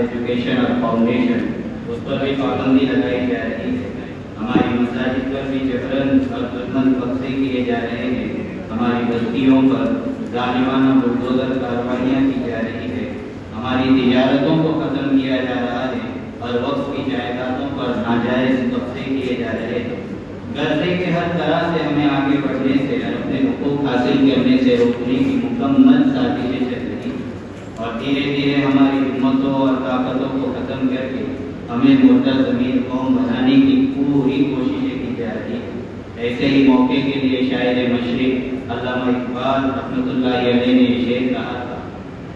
Education और foundation उस पर भी पाबंदी लगाई जा रही है? हमारी मसाजिद पर भी जबरन और जुल्मन बक्से किए जा रहे हैं। हमारी बस्तियों पर जालिमाना बुलडोजर कार्रवाइयाँ की जा रही है। हमारी तिजारतों को ख़त्म किया जा रहा है और वक्त की जायदादों पर नाजायज कब्जे किए जा रहे हैं। गर्जे के हर तरह से हमें आगे बढ़ने से और अपने हकूक हासिल करने से रोकने की मुकम्मल साजिशें चल रही और धीरे धीरे हमारी हिम्मतों और ताकतों को ख़त्म करके हमें मुर्दा ज़मीन कौम बनाने की पूरी कोशिशें की जा रही है। ऐसे ही मौके के लिए शायर मशरक अल्लामा इकबाल अलैह ने शेर कहा था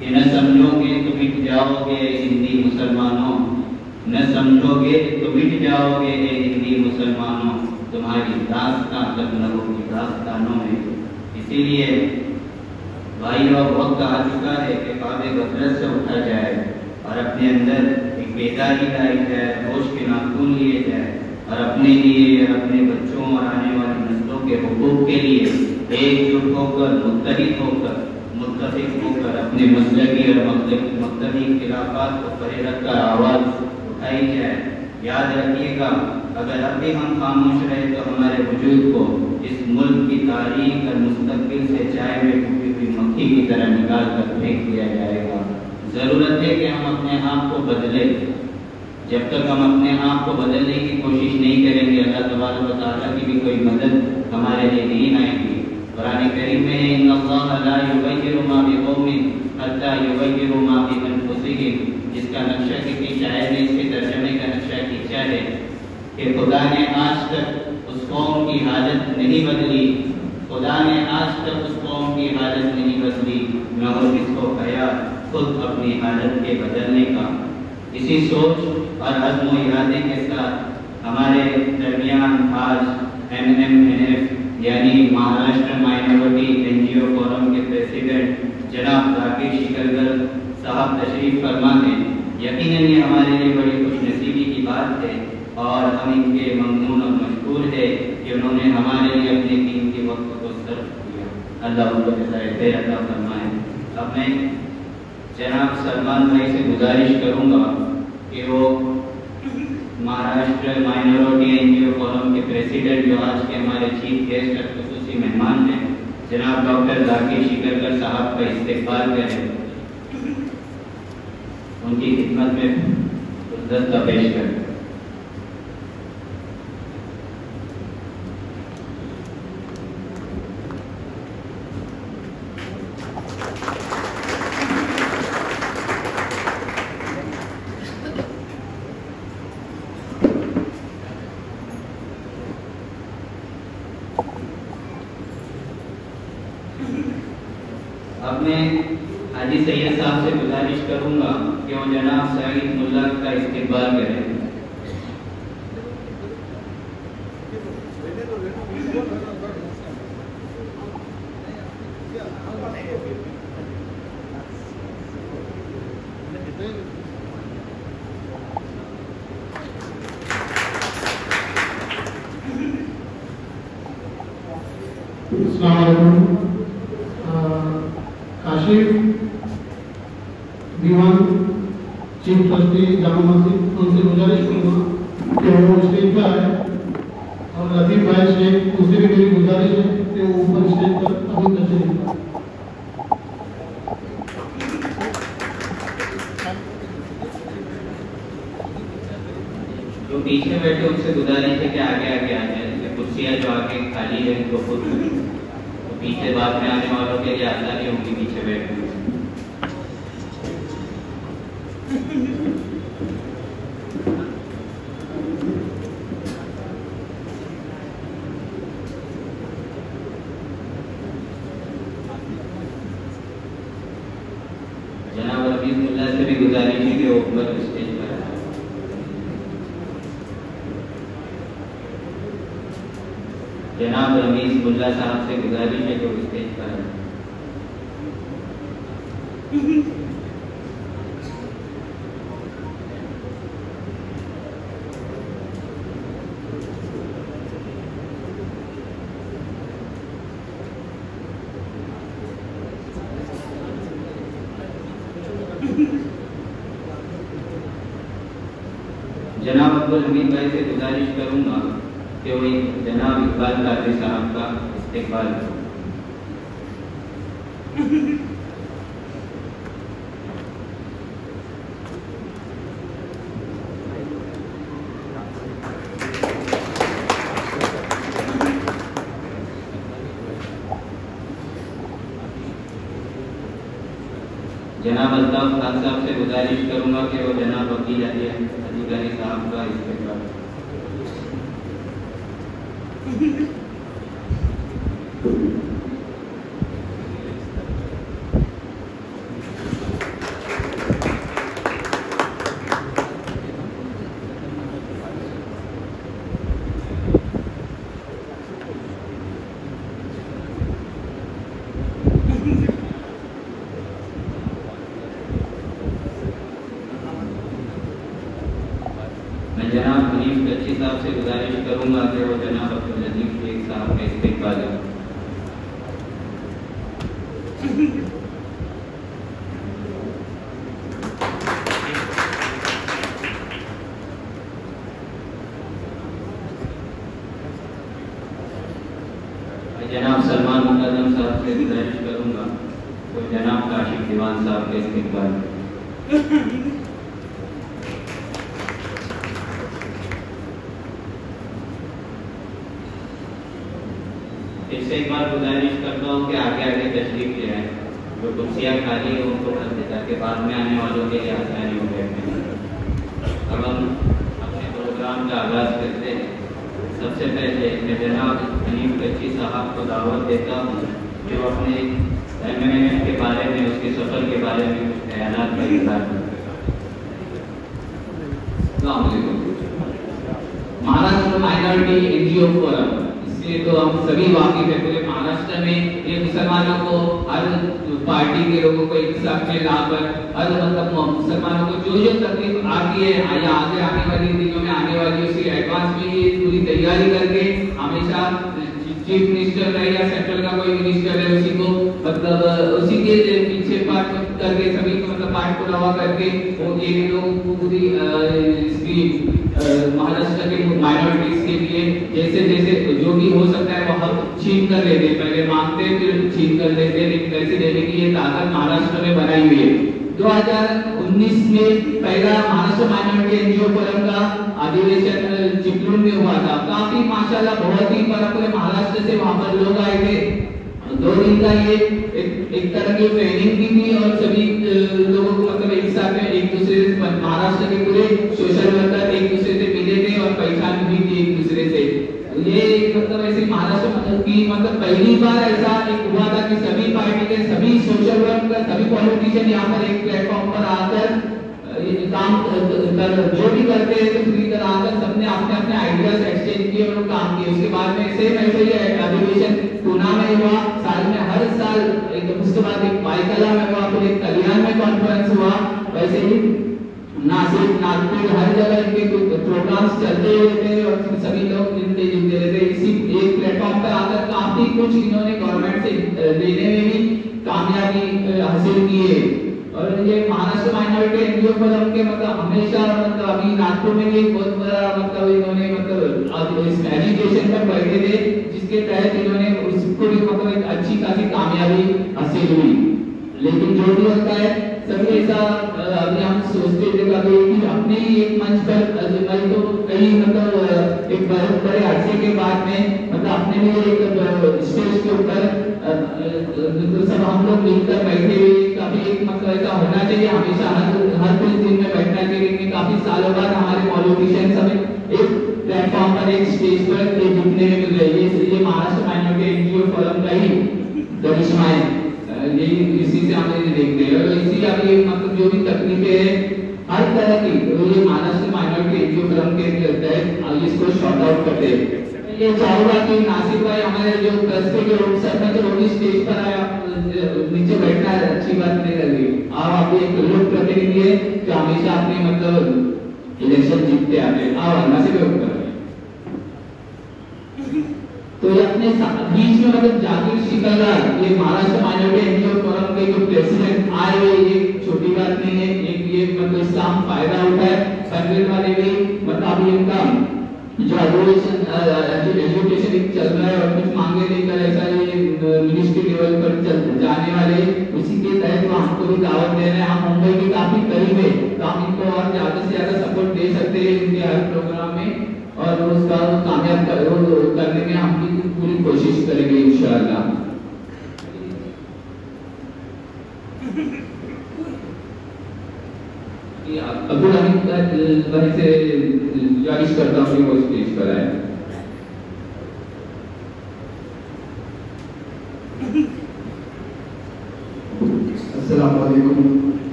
कि न समझोगे तो मिट जाओगे हिंदी मुसलमानों। न समझोगे तो मिट जाओगे हिंदी मुसलमानों। तुम्हारी दास्तां तक न दास्तानों में। इसीलिए भाई और वक्त आ चुका है कि काबे गफलत से उठा जाए और अपने अंदर एक बेदारी लाई जाए होश के नाखून लिए जाए और अपने लिए और अपने बच्चों और आने वाली नस्लों के हकूक के लिए एकजुट होकर मुतहद होकर मुतफिक होकर अपने मसलकी और मकतबी खिलाफात को परे रखकर आवाज़ उठाई जाए। याद रखिएगा, अगर अब भी हम खामोश रहे तो हमारे वजूद को इस मुल्क की तारीख और मुस्तबिल से चाय में हुई मक्खी की तरह निकाल कर फेंक दिया जाएगा। ज़रूरत है कि हम अपने आप को बदलें। जब तक हम अपने आप को बदलने की कोशिश नहीं करेंगे, अल्लाह तबारक ताला की भी कोई मदद हमारे लिए नहीं आएगी। कुरान करीम में इन जिसका नक्शा किसी शायर ने, इसके तर्जमे का नक्शा खींचा है कि खुदा ने आज तक उस कौम की हालत नहीं बदली। खुदा ने आज तक उस की हालत नहीं बदली न हो किसको कया खुद अपनी हालत के बदलने का। इसी सोच और अज़म इरादे के साथ हमारे दरमियान आज एम एम एन एफ़ यानी Maharashtra minority N G O forum के प्रेसिडेंट जनाब राकेश शिकरगर साहब तशरीफ़ फरमा है, यकीनन ये हमारे लिए बड़ी खुशनसीबी की बात है और हम इनके ममनून और मशहूर है कि उन्होंने हमारे लिए अपने दीन के वक्त को सर्व अल्लाह उनको खैर अदा फरमाए। अब मैं जनाब सलमान भाई से गुजारिश करूँगा कि वो Maharashtra minority N G O forum के प्रेसिडेंट जो आज के हमारे चीफ गेस्ट और खसूसी मेहमान हैं, जनाब डॉक्टर जाकिर शिकरकर साहब का इस्तेकबाल करें। उनकी खिदमत में गुलदस्ता पेश करें। जनाब अल्ताफ खान साहब से गुजारिश करूँगा कि वो जनाब वकील अली अधिकारी साहब का इस्तेकबाल ये मतलब ऐसे महाराष्ट्र मतलब की मतलब पहली बार ऐसा एक हुआ था कि सभी पार्टी के, सभी सोशल वर्कर सभी पॉलिटिशियन यहाँ पर एक प्लेटफॉर्म पर आकर काम कर, जो भी करते हैं तो फ्री तरह आकर सबने अपने अपने आइडियाज़ एक्सचेंज किए और काम किए। उसके बाद में सेम ऐसे ही अधिवेशन पूना में हुआ, साल में हर साल एक, उसके बाद एक बाइकला में हुआ, फिर एक कल्याण में कॉन्फ्रेंस हुआ, वैसे ही नासिक नागपुर, हर जगह इनके प्रोग्राम्स चलते रहते हैं और सभी लोग मिलते जुलते रहते हैं। इसी एक प्लेटफॉर्म पर आकर काफ़ी कुछ इन्होंने गवर्नमेंट से देने में भी कामयाबी हासिल की है। और ये महाराष्ट्र माइनॉरिटी एनजीओ फोरम के मतलब हमेशा मतलब अभी नागपुर में भी बहुत बड़ा मतलब इन्होंने मतलब इस एजुकेशन पर बैठे थे, जिसके तहत इन्होंने उसको भी मतलब एक अच्छी खासी कामयाबी हासिल हुई। लेकिन जो भी होता है सभी ऐसा अभी हम सोचते थे कभी कि अपने ही एक मंच पर मैं तो कई मतलब एक बहुत बड़े अरसे के बाद में मतलब अपने भी एक स्टेज के ऊपर तो सब हम लोग मिलकर बैठे हुए। काफ़ी एक मतलब ऐसा होना चाहिए। हमेशा हर हर कुछ दिन में बैठना चाहिए काफ़ी सालों बाद हमारे पॉलिटिशियंस हमें एक प्लेटफॉर्म पर, एक स्टेज पर एक में मिल रही है। ये महाराष्ट्र माइनॉरिटी एनजीओ फोरम का ही करिश्मा है यही इसी से हम ये देखते हैं और इसी अभी मतलब जो भी तकनीकें हैं, हर तरह की तो ये महाराष्ट्र माइनॉरिटी एनजीओ फोरम के तहत हम इसको शॉर्ट आउट करते हैं। ये चाहूँगा कि नासिक भाई हमारे जो ट्रस्टी के लोग सरपंच लोग स्टेज पर आप नीचे बैठना है, अच्छी बात नहीं लगी आप आप एक लोक प्रतिनिधि है जो हमेशा अपने मतलब इलेक्शन जीतते आते हैं। आओ नासिक भाई। तो ये अपने बीच में मतलब जाकिर शिकलदार ये महाराष्ट्र माइनॉरिटी एनजीओ फोरम के जो प्रेसिडेंट आए हुए, ये छोटी बात नहीं है। एक ये मतलब इसका हम फ़ायदा उठाए पनवेल वाले भी। मतलब इनका जो एजुकेशन एजुकेशन चल रहा है और कुछ मांगे लेकर ऐसा ये मिनिस्ट्री लेवल पर चल जाने वाले। उसी के तहत वो हमको भी दावत दे रहे हैं। हम मुंबई के काफ़ी करीब है। तो हम इनको और ज़्यादा से ज़्यादा सपोर्ट दे सकते हैं इनके हर प्रोग्राम में। और उसका कामयाब कर, करने में भी पूरी कोशिश करेंगे इंशाल्लाह। अब्दुल हमीद भाई से गुजारिश करता हूँ वो स्टेज पर आए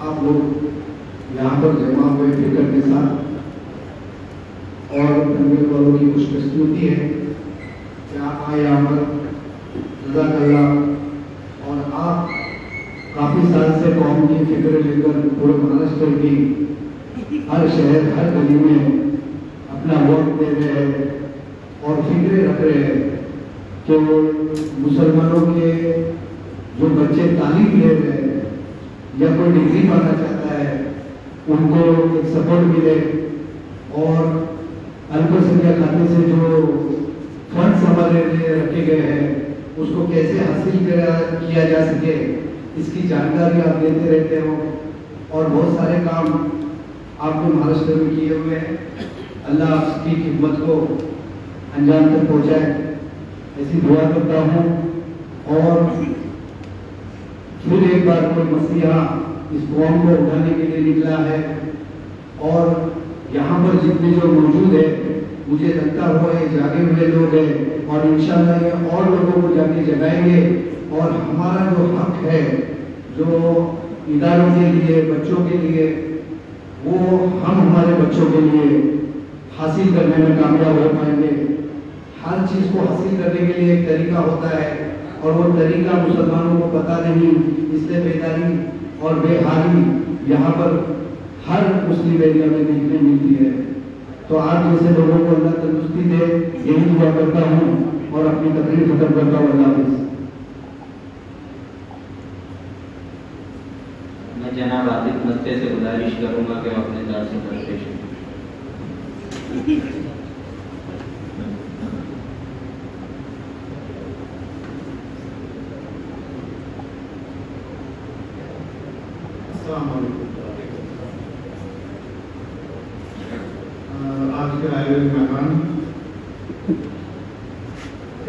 आप लोग यहाँ पर जमा हुए फ़िक्र के साथ और तनवीर वालों की खुशकिस्मती है। क्या आए और आप काफ़ी साल से कौम की फ़िक्र लेकर पूरे महाराष्ट्र की हर शहर, हर गली में अपना वोट दे रहे हैं और फिक्रे रख रहे हैं कि मुसलमानों के जो बच्चे तालीम ले रहे हैं या कोई डिग्री पाना चाहता है, उनको एक सपोर्ट मिले और अल्पसंख्यक खाते से जो फंड्स हमारे लिए रखे गए हैं, उसको कैसे हासिल किया जा सके, इसकी जानकारी आप देते रहते हो। और बहुत सारे काम आपने महाराष्ट्र में किए हुए हैं। अल्लाह आपकी खिदमत को अंजाम तक पहुँचाए। ऐसी दुआ करता हूँ। और फिर एक बार कोई मसीहा इस कौम को उठाने के लिए निकला है। और यहाँ पर जितने जो मौजूद है, मुझे लगता हुआ ये जागे हुए लोग हैं और इंशाल्लाह ये और लोगों को जाके जगाएँगे। और हमारा जो हक है, जो इदारों के लिए, बच्चों के लिए, वो हम हमारे बच्चों के लिए हासिल करने में कामयाब हो पाएँगे। हर चीज़ को हासिल करने के लिए एक तरीका होता है और वो तरीका मुसलमानों को पता नहीं, इसलिए बेदारी और बेहाली यहाँ पर हर मुस्लिम एरिया में देखने मिलती है। तो आप जैसे लोगों को अल्लाह तंदुरुस्ती दे यही दुआ करता हूँ और अपनी तकलीफ़ खत्म करता हूँ अल्लाह हाफिज़। मैं जनाब आतिफ मस्ते से गुजारिश करूँगा कि अपने दर्द से पेश। अस्सलाम वालेकुम। अ, आज के आए हुए मेहमान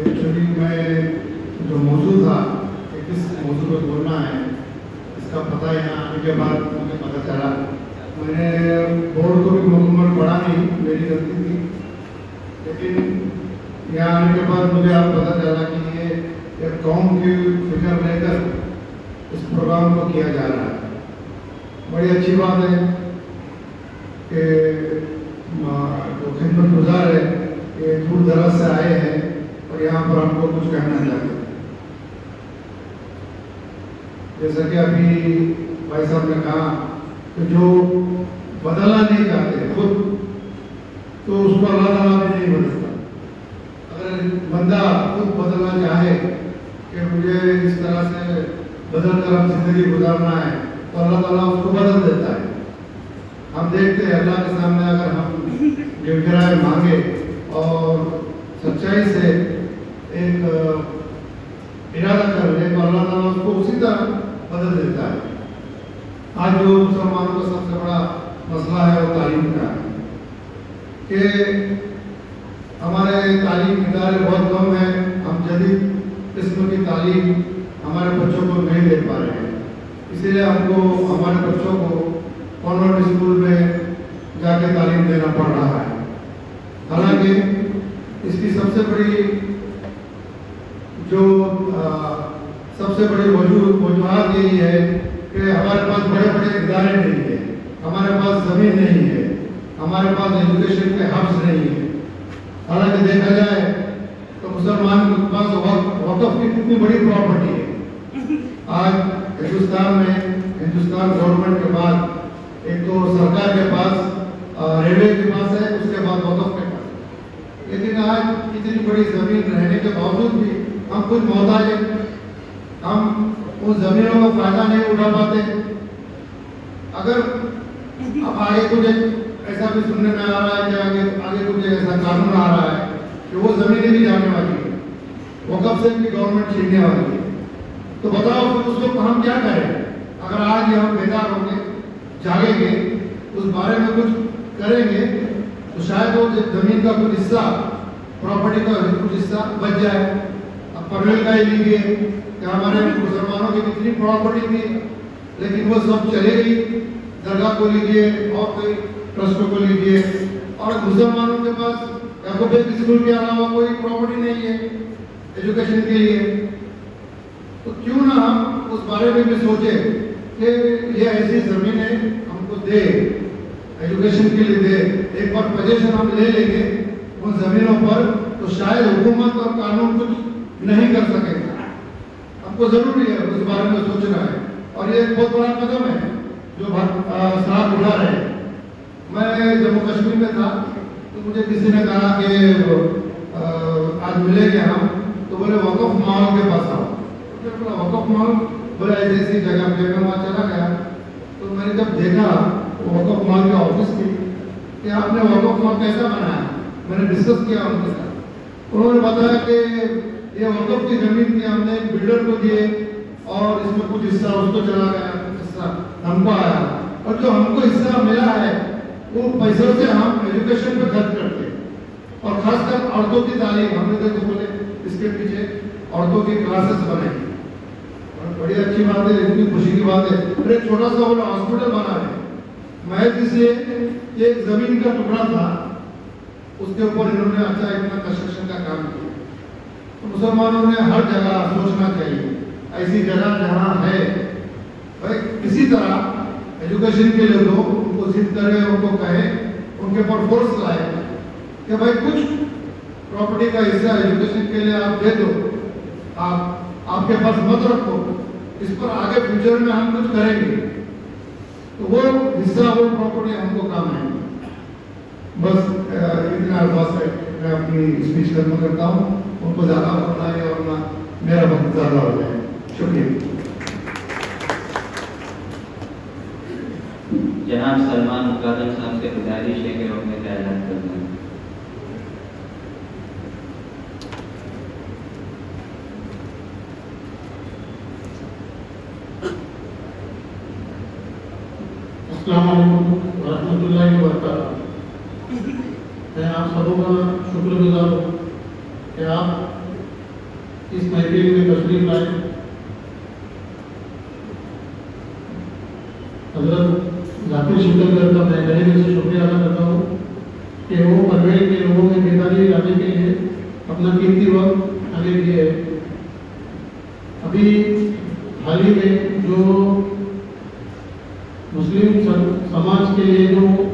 एक्चुअली मैं जो मौजूद था कि किस मौजूद पर बोलना है इसका पता यहाँ आने के बाद मुझे पता चला मैंने बोर्ड को भी मुकम्मल पढ़ा नहीं मेरी गलती थी लेकिन यहाँ आने के बाद मुझे अब पता चला कि ये एक कौम की फ़िक्र लेकर इस प्रोग्राम को किया जा रहा है बड़ी अच्छी बात है कि आ, जो खिदमत गुजार है ये दूर दराज से आए हैं और यहाँ पर हमको कुछ कहना चाहते हैं जैसा कि अभी भाई साहब ने कहा कि जो बदलना नहीं चाहते खुद तो उसको अल्लाह ताला भी नहीं बदलता। अगर बंदा खुद बदलना चाहे कि मुझे इस तरह से बदल कर अब ज़िंदगी गुजारना है तो अल्लाह ताला उसको बदल देता है। हम देखते हैं अल्लाह के सामने अगर हम गिड़गिड़ाए मांगे और सच्चाई से एक इरादा कर ले तो अल्लाह ताला उसको उसी तरह बदल देता है। आज जो मुसलमानों का सबसे बड़ा मसला है वो तालीम का कि हमारे तालीम इदारे बहुत कम हैं हम जदीद किस्म की तालीम हमारे बच्चों को नहीं दे पा रहे हैं। इसीलिए हमको हमारे बच्चों को कॉन्वेंट स्कूल में जाके तालीम देना पड़ रहा है। हालाँकि इसकी सबसे बड़ी जो आ, सबसे बड़ी वजूहत यही है कि हमारे पास बड़े बड़े इदारे नहीं है, हमारे पास ज़मीन नहीं है, हमारे पास एजुकेशन के हब्स नहीं है। हालाँकि देखा जाए तो मुसलमान के पास वक़- वक़्फ़ की कितनी बड़ी प्रॉपर्टी है। आज हिंदुस्तान में, हिंदुस्तान गवर्नमेंट के बाद एक तो सरकार के पास रेलवे के पास है, उसके बाद वक़्फ़ के पास लेकिन आज इतनी बड़ी ज़मीन रहने के बावजूद भी हम खुद मोहताज हम उन ज़मीनों का फ़ायदा नहीं उठा पाते। अगर अब आगे कुछ ऐसा भी सुनने में आ रहा है कि आगे आगे कुछ ऐसा कानून आ रहा है कि वो जमीनें भी जाने वाली है। वकफ से भी गवर्नमेंट छीनने वाली है। तो बताओ उसको हम क्या करें? अगर आज हम बेदार होंगे जागेंगे उस बारे में कुछ करेंगे तो शायद वो ज़मीन का कुछ हिस्सा प्रॉपर्टी का कुछ हिस्सा बच जाए। हमारे मुसलमानों की कितनी प्रॉपर्टी थी, लेकिन वो सब चले गई दरगाह को लीजिए, और कोई ट्रस्टों को लीजिए। और मुसलमानों के पास याकूब स्कूल के अलावा कोई प्रॉपर्टी नहीं है एजुकेशन के लिए। तो क्यों ना हम उस बारे में भी सोचे कि ये ऐसी ज़मीन है, हमको दे एजुकेशन के लिए दे। एक बार पोजेशन हम ले लेंगे उन जमीनों पर तो शायद हुकूमत और कानून कुछ नहीं कर सकेगा हमको ज़रूरी है, उस बारे में सोचना है। और ये एक बहुत बड़ा कदम है, जो साथ उठा रहे मैं जम्मू कश्मीर में था तो मुझे किसी ने कहा कि आज मिलेंगे हम तो बोले, वकफ माल के पास आओ। तो बोला, वकफ माल? बोले, ऐसी ऐसी जगह पे मैं वहाँ चला गया। तो मैंने जब देखा तो वकफ माल की ऑफ़िस थी, कि आपने वकफ माल कैसा बनाया? मैंने डिस्कस किया उनके साथ। उन्होंने बताया कि ये वकफ की ज़मीन थी हमने बिल्डर को दिए और इसमें कुछ हिस्सा उसको चला गया हिस्सा हमको आया। और जो हमको हिस्सा मिला है, वो पैसों से हम एजुकेशन पे खर्च करते हैं। और खासकर औरतों की तालीम, हमने देखो बोले, इसके पीछे औरतों की क्लासेस और बड़ी अच्छी बात है, इतनी खुशी की बात है। अरे छोटा सा बोला हॉस्पिटल बना है। महज इसलिए एक ज़मीन का टुकड़ा था, उसके ऊपर इन्होंने अच्छा इतना कंस्ट्रक्शन का काम किया। तो मुसलमानों ने हर जगह सोचना चाहिए ऐसी जगह जहाँ है। भाई किसी तरह एजुकेशन के लिए लोग उनको जिद करें उनको कहें, उनके ऊपर फोर्स लाए कि भाई कुछ प्रॉपर्टी का हिस्सा एजुकेशन के लिए आप दे दो। आप, आपके पास मत रखो। इस पर आगे फ्यूचर में हम कुछ करेंगे। तो वो हिस्सा, वो प्रॉपर्टी हमको काम है बस इतना अल्फाज है। मैं अपनी स्पीच खत्म करता हूँ। उनको ज़्यादा बोलना है और ना मेरा वक्त ज़्यादा हो जाए। शुक्रिया। जनाब सलमान मुकादम साहब से गुजारिश है कि वो अपने ख्याल कर दें। वरहमतुल्लाहि वबरकातुहू मैं आप सबों का शुक्रगुजार हूँ कि आप इस महफिल में तशरीफ़ लाए। हज़रत जाकिर शिकलगर का मैं तहे दिल से शुक्रिया अदा करता हूँ कि वो पनवेल के लोगों में बेदारी लाने के लिए अपना कीमती वक्त आगे दिए है। अभी हाल ही में जो मुस्लिम समाज के लिए जो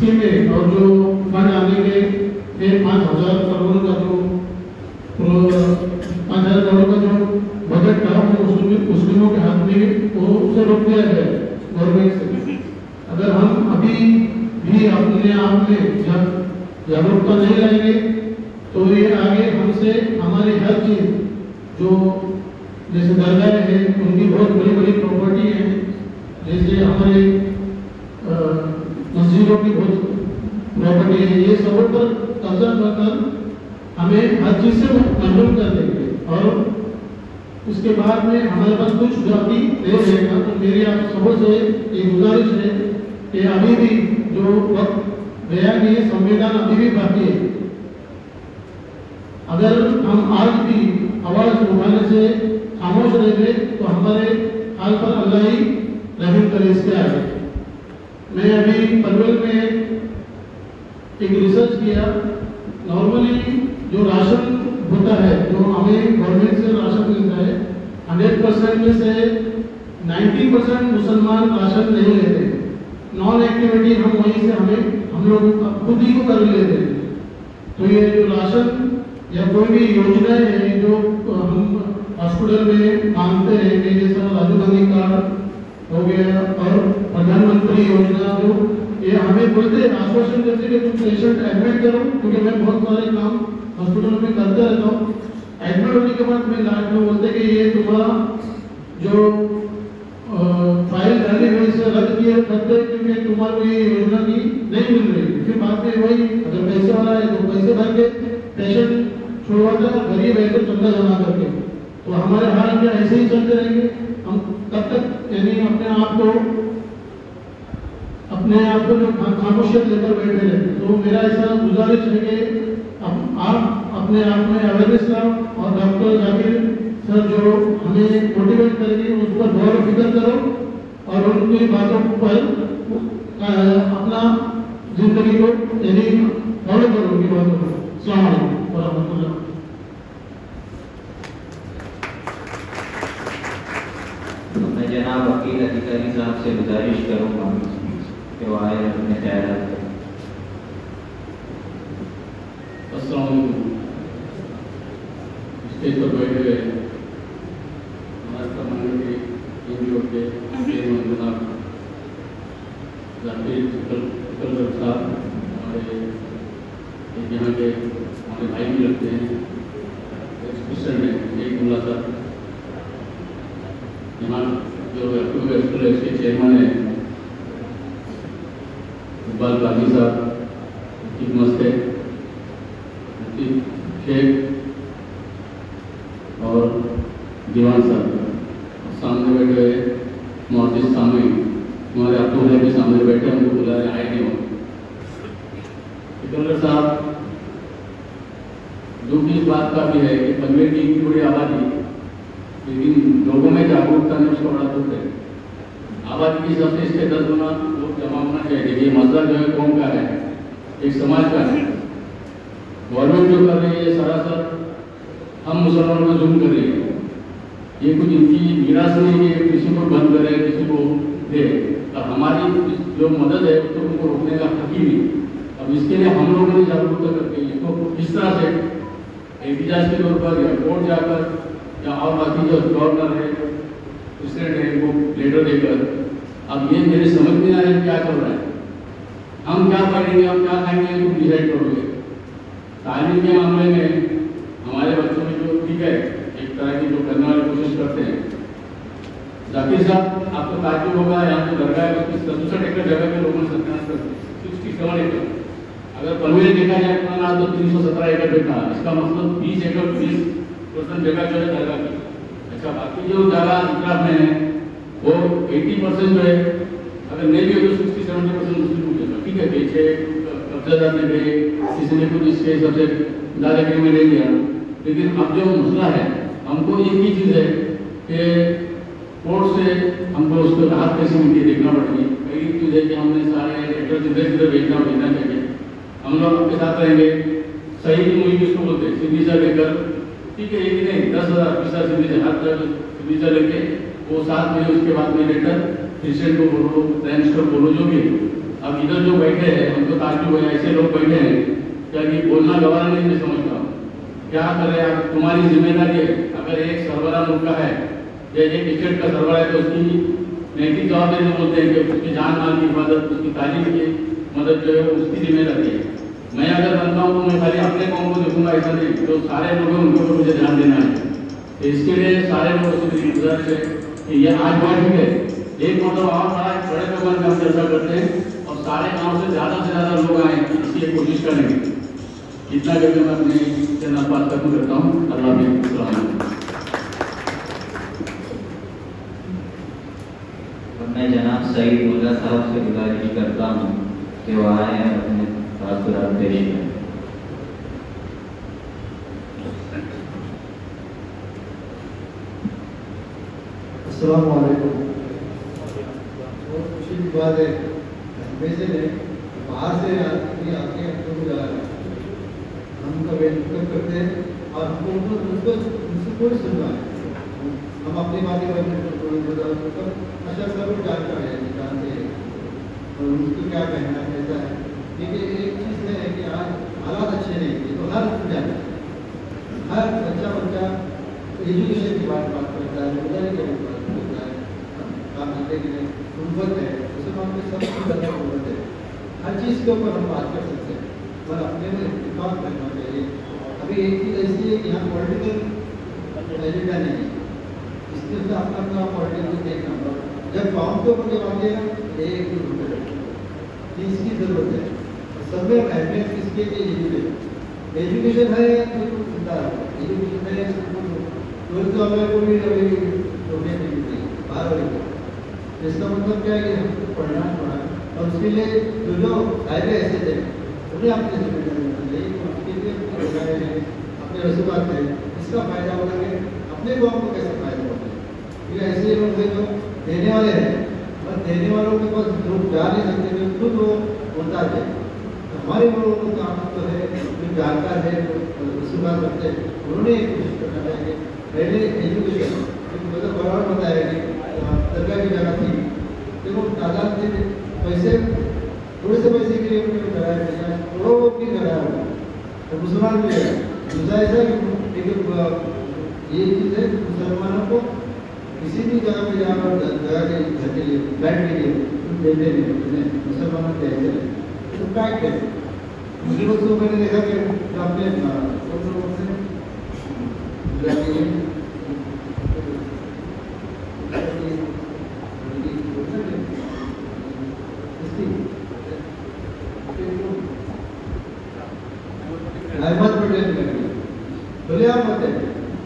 स्कीमें और जो फंड आने के पाँच हज़ार करोड़ का जो पाँच हज़ार करोड़ का जो बजट था, वो मुस्लिमों के हाथ में वो उसे रोक दिया गया गवर्नमेंट से। अगर हम अभी भी अपने आप में जागरूकता नहीं लाएँगे तो ये आगे हमसे, हमारी हर चीज़ जो जैसे दरगाह है, उनकी बहुत बड़ी बड़ी प्रॉपर्टी है, जैसे हमारे मस्जिदों की बहुत प्रॉपर्टी है ये सब पर कब्जा कर हमें हर चीज़ से महरूम कर देंगे और उसके बाद में हमारे पास कुछ बाकी रह जाएगा तो मेरी आप सबों से ये गुजारिश है कि अभी भी जो वक्त गया कि ये संविधान अभी भी बाकी है। अगर हम आज भी आवाज़ उठाने से खामोश रह गए तो हमारे हाल पर अल्लाह ही रहम करे इसके आगे। मैं अभी पनवेल में एक रिसर्च किया। नॉर्मली जो राशन होता है, जो हमें गवर्नमेंट से राशन मिलता है हंड्रेड परसेंट में से नाइन्टी परसेंट मुसलमान राशन नहीं लेते। नॉन एक्टिविटी हम वहीं से हमें, हम लोग खुद ही को कर लेते हैं। तो ये जो राशन या कोई भी योजनाएँ हैं, जो हम हॉस्पिटल में मांगते हैं, कि जैसा राजीव गांधी कार्ड हो गया और प्रधानमंत्री योजना जो, ये हमें बोलते आश्वासन देते कि तुम पेशेंट एडमिट करो, क्योंकि मैं बहुत सारे काम हॉस्पिटल में करते रहता हूँ। एडमिट होने के बाद मैं लास्ट में बोलते कि ये तुम्हारा जो फ़ाइल डाली हुई से रद्द किया करते क्योंकि तुम्हारे ये योजना की नहीं मिल रही फिर बाद में वही, अगर पैसे वाला है तो पैसे भर के पेशेंट छुड़वाता गरीब है तो चंदा जमा करके। तो हमारे हाल में ऐसे ही चलते रहेंगे? हम तब तक यानी अपने आप को, अपने आप को जो खामोशियत लेकर बैठे रहते तो मेरा ऐसा गुजारिश है कि आप अपने आप में अवेयरनेस लाओ और डॉक्टर जाकिर सर जो हमें मोटिवेट करेंगे उस पर गौर फ़िक्र करो और उनकी बातों पर अपना ज़िंदगी को यानी फॉलो करो उनकी बातों को सलाम अलैकुम वरहमतुल्लाह तो मैं जनाब, वकील, अधिकारी साहब से गुजारिश करूँगा। कि वो आए अपने ख्याल स्टेज पर बैठे साहब, हमारे यहाँ के हमारे भाई भी लगते हैं। एक यहाँ जो अक्टूबर एक्सप्रेस के चेयरमैन है इकबाल काजी साहब चीफ मस्त है शेख और दीवान साहब सामने बैठे हुए मोहजिद सामी हमारे अब्दुल है भी सामने बैठे उनको बुला रहे आए नहीं हो सिकंदर साहब दुख इस बात का भी है कि पंजवेर की इतनी बड़ी आबादी लेकिन लोगों में जागरूकता नहीं उसका बड़ा दुख है आबादी की इसके दस गुना लोग जमा होना चाहिए। ये मसला जो है, कौन का है? एक समाज का है। गवर्नमेंट जो कर रही है सरासर हम मुसलमानों को जुल्म कर रही है। ये कुछ इनकी मीरास नहीं है किसी को बंद करे, किसी को दे। और हमारी जो मदद है तो उनको रोकने का हक ही नहीं। अब इसके लिए हम लोगों ने जागरूकता करके इसको किस तरह से एहतजाज के तौर पर या कोर्ट जाकर या और बाकी जो गवर्नर है प्रेसिडेंट है वो लेटर देकर, अब ये मेरे समझ में आ रहा है क्या चल रहा है। हम क्या पढ़ेंगे, हम क्या खाएँगे तुम डिसाइड करोगे। तालीम के मामले में हमारे बच्चों में जो ठीक है, एक तरह की जो करने वाली कोशिश करते हैं। जाकिर साहब, आपको ताजुब होगा, यहाँ पे दरगाह है, उसकी सड़सठ एकड़ जगह पे लोगों ने सत्यानाश कर सिक्सटी सेवन एकड़। अगर पनवेल देखा जाए तो तीन सौ सत्रह एकड़ था इसका मतलब बीस एकड़ बीस परसेंट जगह जो है दरगाह की। अच्छा बाकी जो जगह इतराफ में है, वो एटी परसेंट जो है, अगर नहीं भी हो तो सिक्सटी सेवेंटी परसेंट मुस्लिम को देगा ठीक है बेचे कब्जादार ने गए, किसी ने कुछ इसके हिसाब से दादागिरी में ले लिया लेकिन अब जो मसला है, हमको एक ही चीज़ है कि कोर्ट से हमको उसको राहत कैसे मिलती है देखना पड़ेगी। पहली चीज़ है कि हमने सारे लेटर जिधर जिधर भेजना भेजना चाहिए हम लोग आपके साथ रहेंगे। सही की मुहिम इसको बोलते हैं? सिग्नेचर लेकर ठीक है, एक नहीं, दस हज़ार बीस हज़ार हर तरह सिग्नेचर लेके, वो साथ में उसके बाद में लेटर प्रेसिडेंट को बोलो प्राइम मिनिस्टर बोलो, जो भी अब इधर जो बैठे हैं हमको ताजुब है ऐसे लोग बैठे हैं, क्या कि बोलना गवारा नहीं, मैं समझता हूँ। क्या करें आप? तुम्हारी ज़िम्मेदारी है। अगर एक सरबरा मुल्क है, या एक स्टेट का सरबरा है तो उसकी नैतिक जवाबदारी बोलते हैं कि उसकी जान माल की मदद उसकी तारीफ़ की मदद जो है, उसकी ज़िम्मेदारी है। मैं अगर बनता हूँ तो मैं खाली अपने कौम को देखूँगा ऐसा नहीं जो सारे लोग हैं उनके ऊपर मुझे ध्यान देना है। तो इसके लिए सारे लोगों से मेरी गुजारिश है कि ये आज बात ठीक है एक मतलब और बड़ा, बड़े पैमाने पर हम चर्चा करते हैं और सारे गाँव से ज़्यादा से ज़्यादा लोग आए इसकी कोशिश करेंगे। इतना करके मैं अपने चैनल बात खत्म करता हूँ। अल्लाह मैं जनाब सईद मुल्ला साहब से गुजारिश करता हूँ कि वो आए अपने तासुरात पेश अस्सलाम खुशी की बात है में। बाहर से आदमी आके हमको बुला रहे हैं हम का वेलकम करते हैं और हमको उनको उनको उनसे कोई सुनना है हम अपनी बातें करने को कोई बता मतलब अच्छा सब लोग है जानते हैं और उनको क्या कहना है कैसा है? लेकिन एक चीज़ है कि आज हालात अच्छे नहीं है तो हर जाता हर बच्चा बच्चा एजुकेशन की बात बात करता है रोज़गार की बात करता है, काम धंधे की गुणवत है उसे मामले सब करना गुणवत है। हर चीज़ के ऊपर हम बात कर सकते हैं, पर अपने में इतफाक करना चाहिए। अभी एक चीज़ ऐसी है कि यहाँ पॉलिटिकल एजेंडा नहीं है। इसके लिए अपना अपना पॉलिटिकल देखना जब फॉर्म के ऊपर हैं ना एक रुपये फ़ीस की ज़रूरत है। सब में अहमियत किसके लिए एजुकेशन एजुकेशन है तो चिंता एजुकेशन है? ट्वेल्थ तो हमें को भी अभी नहीं मिलती बजे तक। इसका मतलब क्या है कि हमको पढ़ना पड़ा और उसके लिए जो जो फ़ायदे ऐसे थे उन्हें आपने ज़िम्मेदारी चाहिए उसके लिए हैं। अपने रसूबात है इसका फ़ायदा होगा कि अपने को हमको कैसे फ़ायदा होगा? ये ऐसे लोग हैं जो देने वाले हैं। और देने वालों के पास लोग जा नहीं सकते खुद वो होता है हमारे लोगों को काम तो है जो जानकार है जो रसूबात रखते हैं। उन्होंने कोशिश करना चाहिए। पहले एजुकेशन मतलब बराबर बताया कि दरगाह की जगह थी। देखो तादाद से पैसे, थोड़े से पैसे के लिए उन्होंने कराया गया करोड़ों की कराया हुआ तो मुसलमान भी है। दूसरा ऐसा कि एक ये चीज़ है मुसलमानों को किसी भी जगह पे जहाँ पर जगह के घर के लिए फ्लैट के लिए देते नहीं मुसलमानों के ऐसे क्या क्या दूसरी वस्तु मैंने देखा कि अपने से से पटेल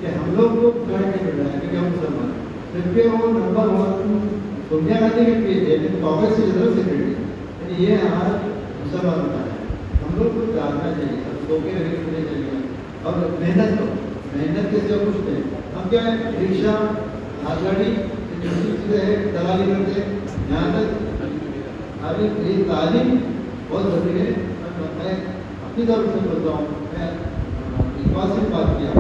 कि हम लोग को गाड़ी नहीं मिल रहा है क्योंकि हम मुसलमान। जबकि वो नंबर वन सोनिया गांधी के पेज है लेकिन कांग्रेस के जनरल सेक्रेटरी यानी ये हमारा मुसलमान का है हम लोग को जानना चाहिए हम सो के रह नहीं चाहिए और मेहनत करो मेहनत के सिवा कुछ नहीं हम क्या है रिक्शा हाथ गाड़ी ये दूसरी चीज़ें है दलाली करते यहाँ तक अभी ये तालीम बहुत ज़रूरी है। मैं अपनी तरफ़ से बोलता हूँ, मैं इकबाल से बात किया।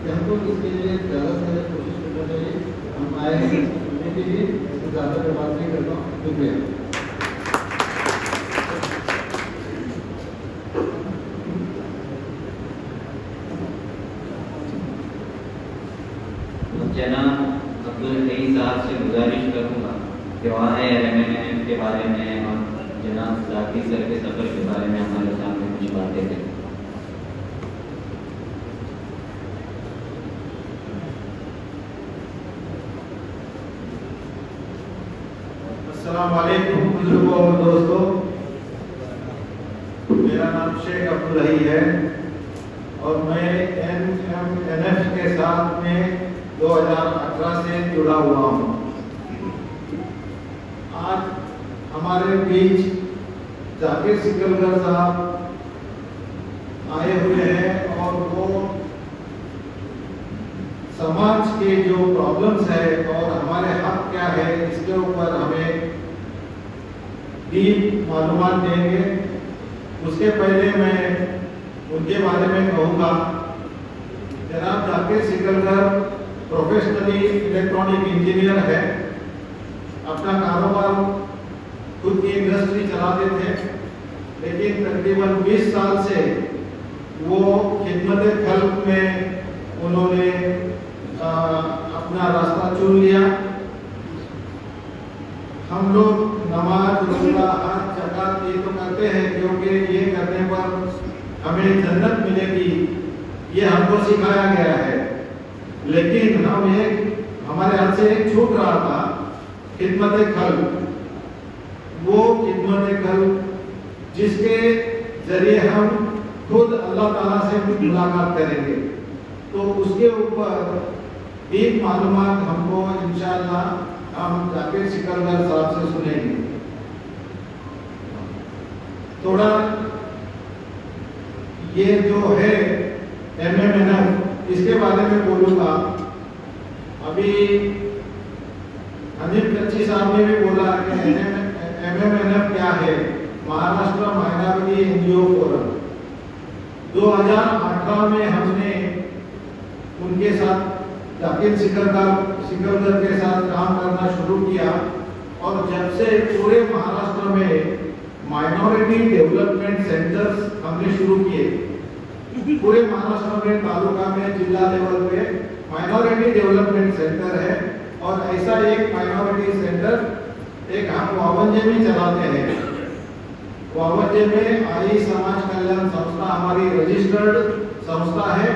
कि हमको इसके लिए ज़्यादा से ज़्यादा कोशिश करना चाहिए। हम आए हैं, सुनने के लिए ज़्यादा बात नहीं करता हूँ शुक्रिया जनाब अब्दुल हई साहब से गुजारिश करूँगा कि वहाँ एम के बारे में और सर के सफ़र के बारे में हमारे सामने कुछ बातें बुज़ुर्गों और दोस्तों। मेरा नाम शेख अब्दुल रही है और मैं एन एम एन एफ़ के साथ में 2018 से जुड़ा हुआ हूँ। आज हमारे बीच जाकिर सिकलगर साहब आए हुए हैं और वो समाज के जो प्रॉब्लम्स है और हमारे हक क्या है, इसके ऊपर हमें डीप मालूम देंगे। उसके पहले मैं उनके बारे में कहूँगा। जनाब Zakir Sikalkar professionally electronic engineer है। अपना कारोबार खुद की इंडस्ट्री चलाते थे लेकिन तकरीबन 20 साल से वो खिदमत खल्क में उन्होंने अपना रास्ता चुन लिया। हम लोग नमाज़, रोजा, हज, जक़ात ये तो करते हैं, क्योंकि ये करने पर हमें जन्नत मिलेगी। ये हमको सिखाया गया है। लेकिन हम एक, हमारे हाथ से एक छूट रहा था, खिदमत खल वो खिदमत खल जिसके ज़रिए हम खुद अल्लाह ताला से मुलाकात करेंगे। तो उसके ऊपर एक मालूम हमको इंशाल्लाह हम जाकिर सिकंदर साहब से सुनेंगे। थोड़ा ये जो है एम एम एन एफ़ इसके बारे में बोलूँगा। अभी अनिल कच्ची साहब ने भी बोला कि एम एम एन एफ़ क्या है? Maharashtra minority NGO forum. 2018 में हमने उनके साथ जाकिर सिकंदर सिकंदर के साथ काम करना शुरू किया और जब से पूरे महाराष्ट्र में माइनॉरिटी डेवलपमेंट सेंटर्स हमने शुरू किए, पूरे महाराष्ट्र में, तालुका में, जिला लेवल पे माइनॉरिटी डेवलपमेंट सेंटर है और ऐसा एक माइनॉरिटी सेंटर एक हम वावंजे में चलाते हैं। वावंजे में आई समाज कल्याण संस्था हमारी रजिस्टर्ड संस्था है।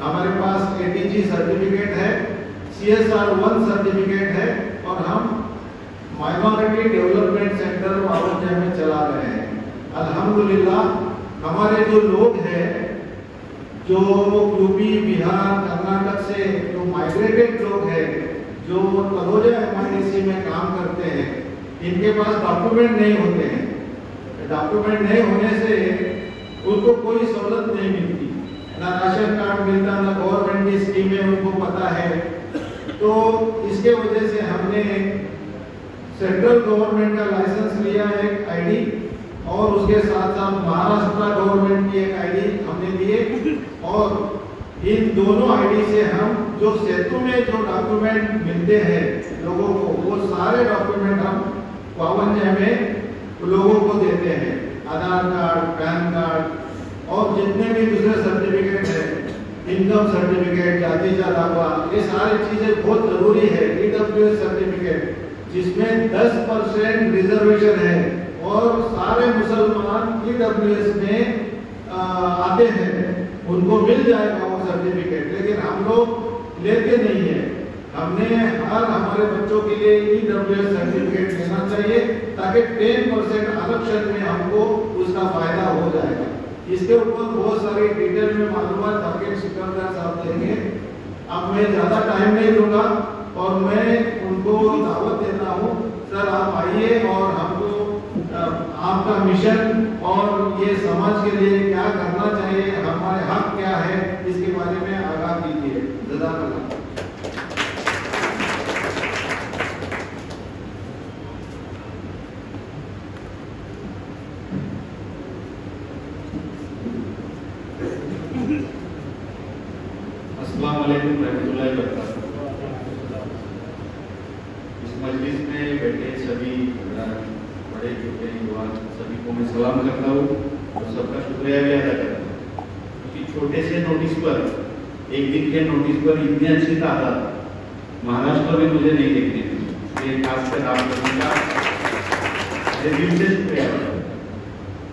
हमारे पास एटीजी सर्टिफिकेट है सीएसआर वन सर्टिफिकेट है और हम माइनॉरिटी डेवलपमेंट सेंटर वावंजा में चला रहे हैं। अल्हम्दुलिल्लाह, हमारे जो लोग हैं, जो यूपी बिहार, कर्नाटक से जो माइग्रेटेड लोग हैं, जो तलोजा एमआईडीसी में काम करते हैं, इनके पास डॉक्यूमेंट नहीं होते हैं। डॉक्यूमेंट नहीं होने से उनको कोई सहूलत नहीं मिलती। ना राशन कार्ड मिलता, ना गवर्नमेंट की स्कीमें उनको पता है। तो इसके वजह से हमने सेंट्रल गवर्नमेंट का लाइसेंस लिया एक आईडी और उसके साथ साथ महाराष्ट्र गवर्नमेंट की एक आईडी हमने लिए और इन दोनों आईडी से हम जो सेतु में जो डॉक्यूमेंट मिलते हैं लोगों को, वो सारे डॉक्यूमेंट हम पावंजा में लोगों को देते हैं। आधार कार्ड, पैन कार्ड, और जितने भी दूसरे सर्टिफिकेट हैं इनकम सर्टिफिकेट जाति का दावा ये सारी चीज़ें बहुत ज़रूरी है। ईडब्ल्यूएस सर्टिफिकेट जिसमें 10 परसेंट रिजर्वेशन है, और सारे मुसलमान ईडब्ल्यूएस में आते हैं। उनको मिल जाएगा वो सर्टिफिकेट लेकिन हम लोग लेते नहीं है। हमने हर हमारे बच्चों के लिए ईडब्ल्यूएस सर्टिफिकेट लेना चाहिए, ताकि 10 परसेंट आरक्षण में हमको उसका फ़ायदा हो जाएगा इसके ऊपर बहुत सारी डिटेल में मालूम ताकि सिकंदर साहब देंगे। अब मैं ज़्यादा टाइम नहीं दूँगा और मैं उनको दावत देता हूँ। सर, आप आइए और हमको आपका मिशन और ये समाज के लिए क्या करना चाहिए, हमारे हक हाँ क्या है, इसके बारे में आगाह कीजिए। जजाकल्लाह वालेकुम रहमतुल्लाहि व इस मजलिस में बैठे सभी बड़े छोटे युवा, सभी को मैं सलाम करता हूँ और सबका शुक्रिया भी अदा करता हूँ। क्योंकि छोटे से नोटिस पर, एक दिन के नोटिस पर इतनी अच्छी तादाद महाराष्ट्र में मुझे नहीं देखने इसलिए खासकर आप लोगों का दिल से शुक्रिया।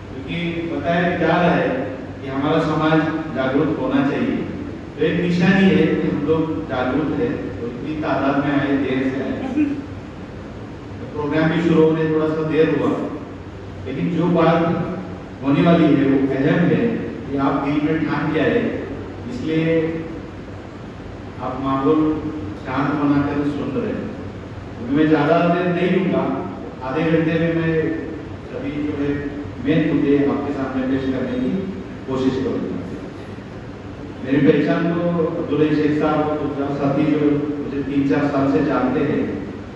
क्योंकि बताया जा रहा है कि हमारा समाज जागरूक होना चाहिए। तो एक निशानी है कि हम लोग जागरूक है तो इतनी तादाद में आए, देर से आए। तो प्रोग्राम भी शुरू होने थोड़ा सा देर हुआ। लेकिन जो बात होने वाली है, वो अहम है कि आप दिल में ठान के आए। इसलिए आप माहौल शांत बनाकर सुन रहे हैं। अभी मैं ज़्यादा देर नहीं लूँगा। आधे घंटे में मैं सभी जो है मेन मुद्दे आपके सामने पेश करने की कोशिश करूँगा। मेरी पहचान तो अब्दुल शेख साहब और साथी जो मुझे तीन चार साल से जानते हैं,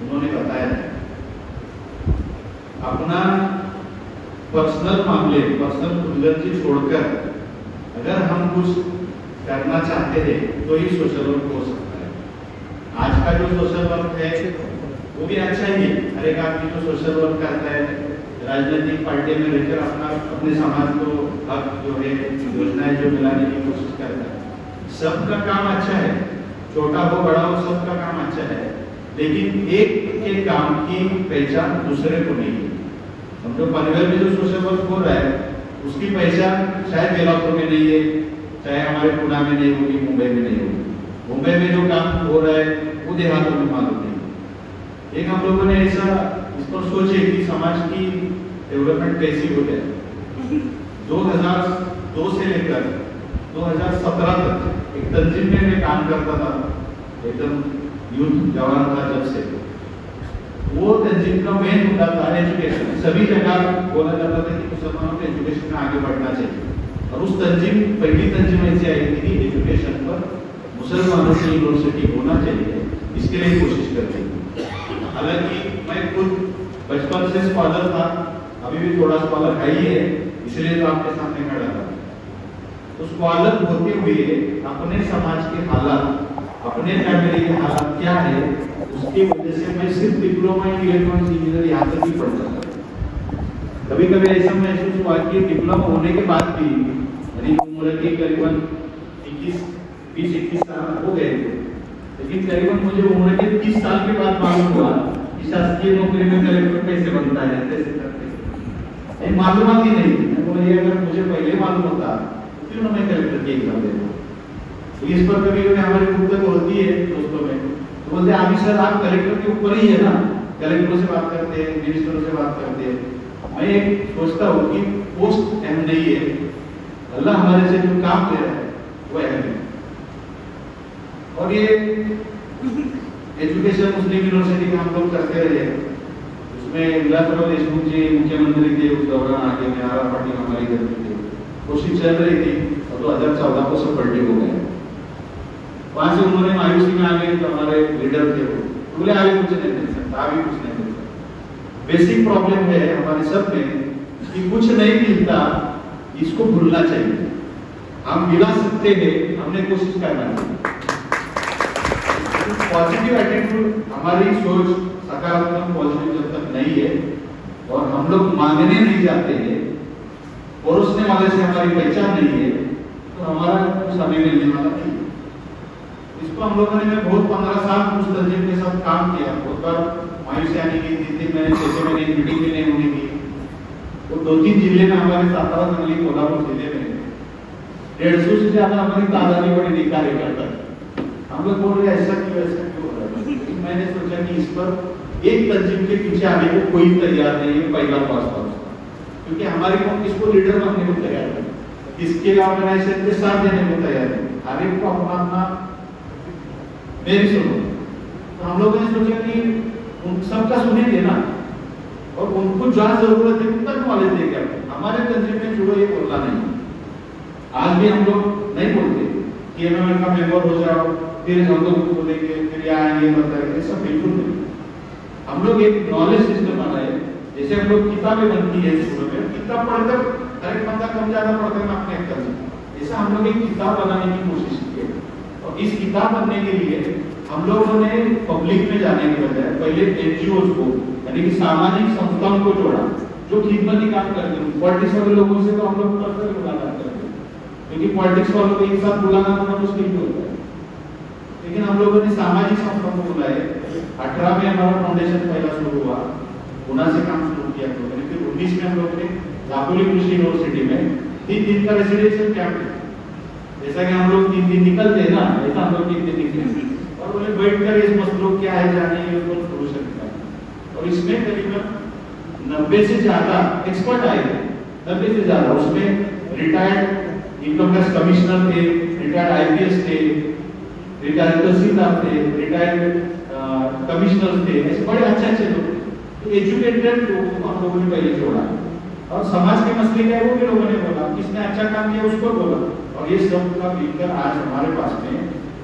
उन्होंने बताया। अपना पर्सनल मामले पर्सनल खुदगर्जी छोड़कर अगर हम कुछ करना चाहते हैं तो ही सोशल वर्क हो सकता है। आज का जो सोशल वर्क है, वो भी अच्छा ही है। हर एक आदमी जो सोशल वर्क करता है, राजनीतिक पार्टी में रहकर अपना, अपने समाज को हक जो है, योजनाएँ जो मिलाने की कोशिश सबका काम अच्छा है। छोटा हो, बड़ा हो, सबका काम अच्छा है। लेकिन एक के काम की पहचान दूसरे को नहीं है। हम जो पनवेल में जो सोशल वर्क हो रहा है, उसकी पहचान शायद बेलापुर में नहीं है, चाहे हमारे पुणे में नहीं होगी, मुंबई में नहीं होगी। मुंबई में जो काम हो रहा है, वो देहातों में मालूम नहीं एक हम लोगों ने ऐसा इस पर सोचे कि समाज की डेवलपमेंट कैसी हो जाए। 2002 से लेकर 2017 तक एक तंजीम में मैं काम करता था, एकदम यूथ जवान था जब से। वो तंजीम का मेन मुद्दा था एजुकेशन सभी जगह बोला जाता था कि मुसलमानों को एजुकेशन में आगे बढ़ना चाहिए। और उस तंजीम, पहली तंजीम ऐसी आई थी कि एजुकेशन पर मुसलमानों की यूनिवर्सिटी होना चाहिए। इसके लिए कोशिश करती थी। हालाँकि मैं खुद बचपन से स्कॉलर था, अभी भी थोड़ा स्कॉलर है ही है, इसलिए तो आपके सामने खड़ा था। तो स्कॉलर होते हुए अपने समाज के हालात, अपने फैमिली के हालात क्या है, उसकी वजह से मैं सिर्फ़ डिप्लोमा इन इलेक्ट्रॉनिक्स इंजीनियर यहाँ तक ही पढ़ता था। कभी कभी ऐसा महसूस हुआ कि डिप्लोमा होने के बाद भी यानी उम्र के करीबन इक्कीस, बीस, इक्कीस साल हो गए लेकिन करीबन मुझे उम्र के तीस साल के बाद मालूम हुआ कि शासकीय नौकरी में कलेक्टर कैसे बनता है कैसे करते मालूम ही नहीं ये अगर मुझे पहले मालूम होता क्यों ना मैं कलेक्टर की एग्ज़ाम देता तो इस पर कभी कभी हमारी गुप्तक होती है दोस्तों में। तो बोलते हैं अभी सर आप कलेक्टर के ऊपर ही है ना? कलेक्टरों से बात करते हैं, मिनिस्टरों से बात करते हैं। मैं एक सोचता हूँ कि पोस्ट अहम नहीं है अल्लाह हमारे से जो काम दे रहा है, वो अहम है और ये एजुकेशन मुस्लिम यूनिवर्सिटी का हम लोग करते रहे उसमें विलासराव देशमुख जी मुख्यमंत्री थे, उस दौरान आगे में आरा पाटिल हमारी करती थी। कोशिश चल रही थी और दो हज़ार चौदह को सब पलटी हो गए वहाँ से उन्होंने मायूसी में आगे जो हमारे लीडर थे वो। तो बोले आगे कुछ नहीं दे सकता आगे कुछ नहीं दे सकता बेसिक प्रॉब्लम है हमारे सब में कि कुछ नहीं मिलता, इसको भूलना चाहिए। हम मिला सकते हैं, हमने कोशिश करना चाहिए। पॉजिटिव एटीट्यूड हमारी सोच सकारात्मक पॉजिटिव जब तक नहीं है, और हम लोग मांगने नहीं जाते हैं परोसने वाले से हमारी पहचान नहीं है तो हमारा कुछ हमें मिलने वाला नहीं है इसको हम लोगों ने बहुत पंद्रह साल उस तंजीम के साथ काम किया। बहुत बार मायूसी आने की तीन महीने छह छह महीने मीटिंग भी नहीं होने की तो दो तीन ज़िले में हमारे सातारा संगली कोल्हापुर ज़िले में डेढ़ सौ से ज़्यादा हमारी तादादी बड़ी थी। कार्यकर्ता हम लोग बोल रहे, ऐसा क्यों ऐसा क्यों हो रहा है? मैंने सोचा कि इस पर एक तंजीम के पीछे आने को कोई तैयार नहीं है, पहला पास पास। क्योंकि हमारे को किसको लीडर बनने को तैयार है। किसके ऑर्गेनाइजेशन के साथ देने को तैयार है। हर एक को अपना मेरी सुनो तो हम लोगों ने सोचा कि उन सबका सुनेंगे ना, और उनको जहाँ ज़रूरत है उतना नॉलेज देगा हमारे तंजीम में जुड़ो ये बोलना नहीं। आज भी हम लोग नहीं बोलते कि एमएमएल का मेंबर हो जाओ, फिर हम लोग बोलेंगे, फिर यहाँ आएँगे बताएँगे सब बिल्कुल नहीं। हम लोग एक नॉलेज सिस्टम बनाए जैसे हम लोग किताबें बनती है स्कूलों में, किताब पढ़कर हर एक बंदा कम ज़्यादा पढ़कर मैं अपने कर सकता ऐसा हम लोग एक किताब बनाने की कोशिश की है, और इस किताब बनने के लिए हम लोगों ने पब्लिक में जाने के बजाय पहले एनजीओ को, यानी कि सामाजिक संस्थाओं को जोड़ा, जो खिदमती काम करते हैं। पॉलिटिक्स वाले लोगों से तो हम लोग पर्सनल मुलाकात करते हैं, क्योंकि पॉलिटिक्स वालों को एक साथ बुलाना थोड़ा मुश्किल भी होता है। लेकिन हम लोगों ने सामाजिक संस्थाओं को बुलाए अठारह में हमारा फाउंडेशन पहला शुरू हुआ। पुणे से काम शुरू किया तो मैंने फिर उन्नीस में हम लोग ने दापोली कृषि यूनिवर्सिटी में तीन दिन का रेसिडेंशियल कैंप जैसा कि हम लोग तीन दिन निकलते हैं ना ऐसा हम लोग तीन दिन निकले और बैठ कर इस मसलों क्या है जाने ये कौन सोल्यूशन का और इसमें करीबन नब्बे से ज़्यादा एक्सपर्ट आए थे नब्बे से ज़्यादा उसमें रिटायर्ड इनकम टैक्स कमिश्नर थे रिटायर्ड आईपीएस थे रिटायर्ड तहसीलदार थे रिटायर्ड कमिश्नर थे. ऐसे बड़े अच्छे अच्छे लोग एजुकेटेड लोगों को, हम लोगों ने पहले जोड़ा और समाज के मसले क्या है, वो भी लोगों ने बोला। किसने अच्छा काम किया, उसको बोला। और ये सब का मिलकर आज हमारे पास में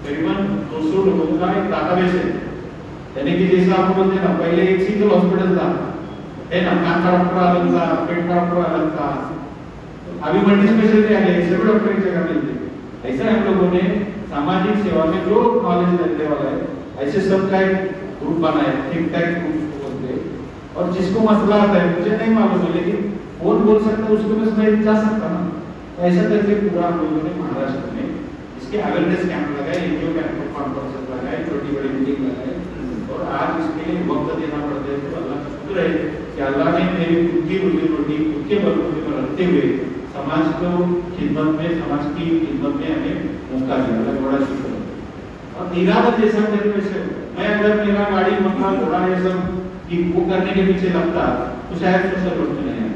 करीबन 200 लोगों का एक डाटाबेस है। यानी कि जैसे आप बोलते ना, पहले एक सिंगल हॉस्पिटल था। है ना कान का डॉक्टर अलग था पेट का डॉक्टर अलग था। अभी मल्टी स्पेशलिटी आ गई डॉक्टर जगह ऐसा हम लोगों ने सामाजिक सेवा में जो नॉलेज देने वाला है, ऐसे एक ग्रुप बनाया ग्रुप और जिसको मसला आता है, मुझे नहीं मालूम है, लेकिन कौन बोल सकता है, उसको मैं जा सकता ना ऐसा करके पूरा हम लोगों ने महाराष्ट्र में इसके अवेयरनेस कैंप लगाए एनजीओ कैंप कॉन्फ्रेंस लगाए, छोटी बड़ी मीटिंग लगाए। और आज इसके लिए वक्त देना पड़ता है तो अल्लाह का शुक्र है कि अल्लाह ने मेरी खुद की रोजी रोटी खुद के बलबूते पर रखते हुए समाज को खिदमत में, समाज की खिदमत में हमें मौका दिया। अल्लाह बड़ा शुक्र और इरादा जैसा मैं अगर मेरा गाड़ी, मकान, घोड़ा, ये सब कि वो करने के पीछे लगता तो शायद सोशल वर्क में नहीं आया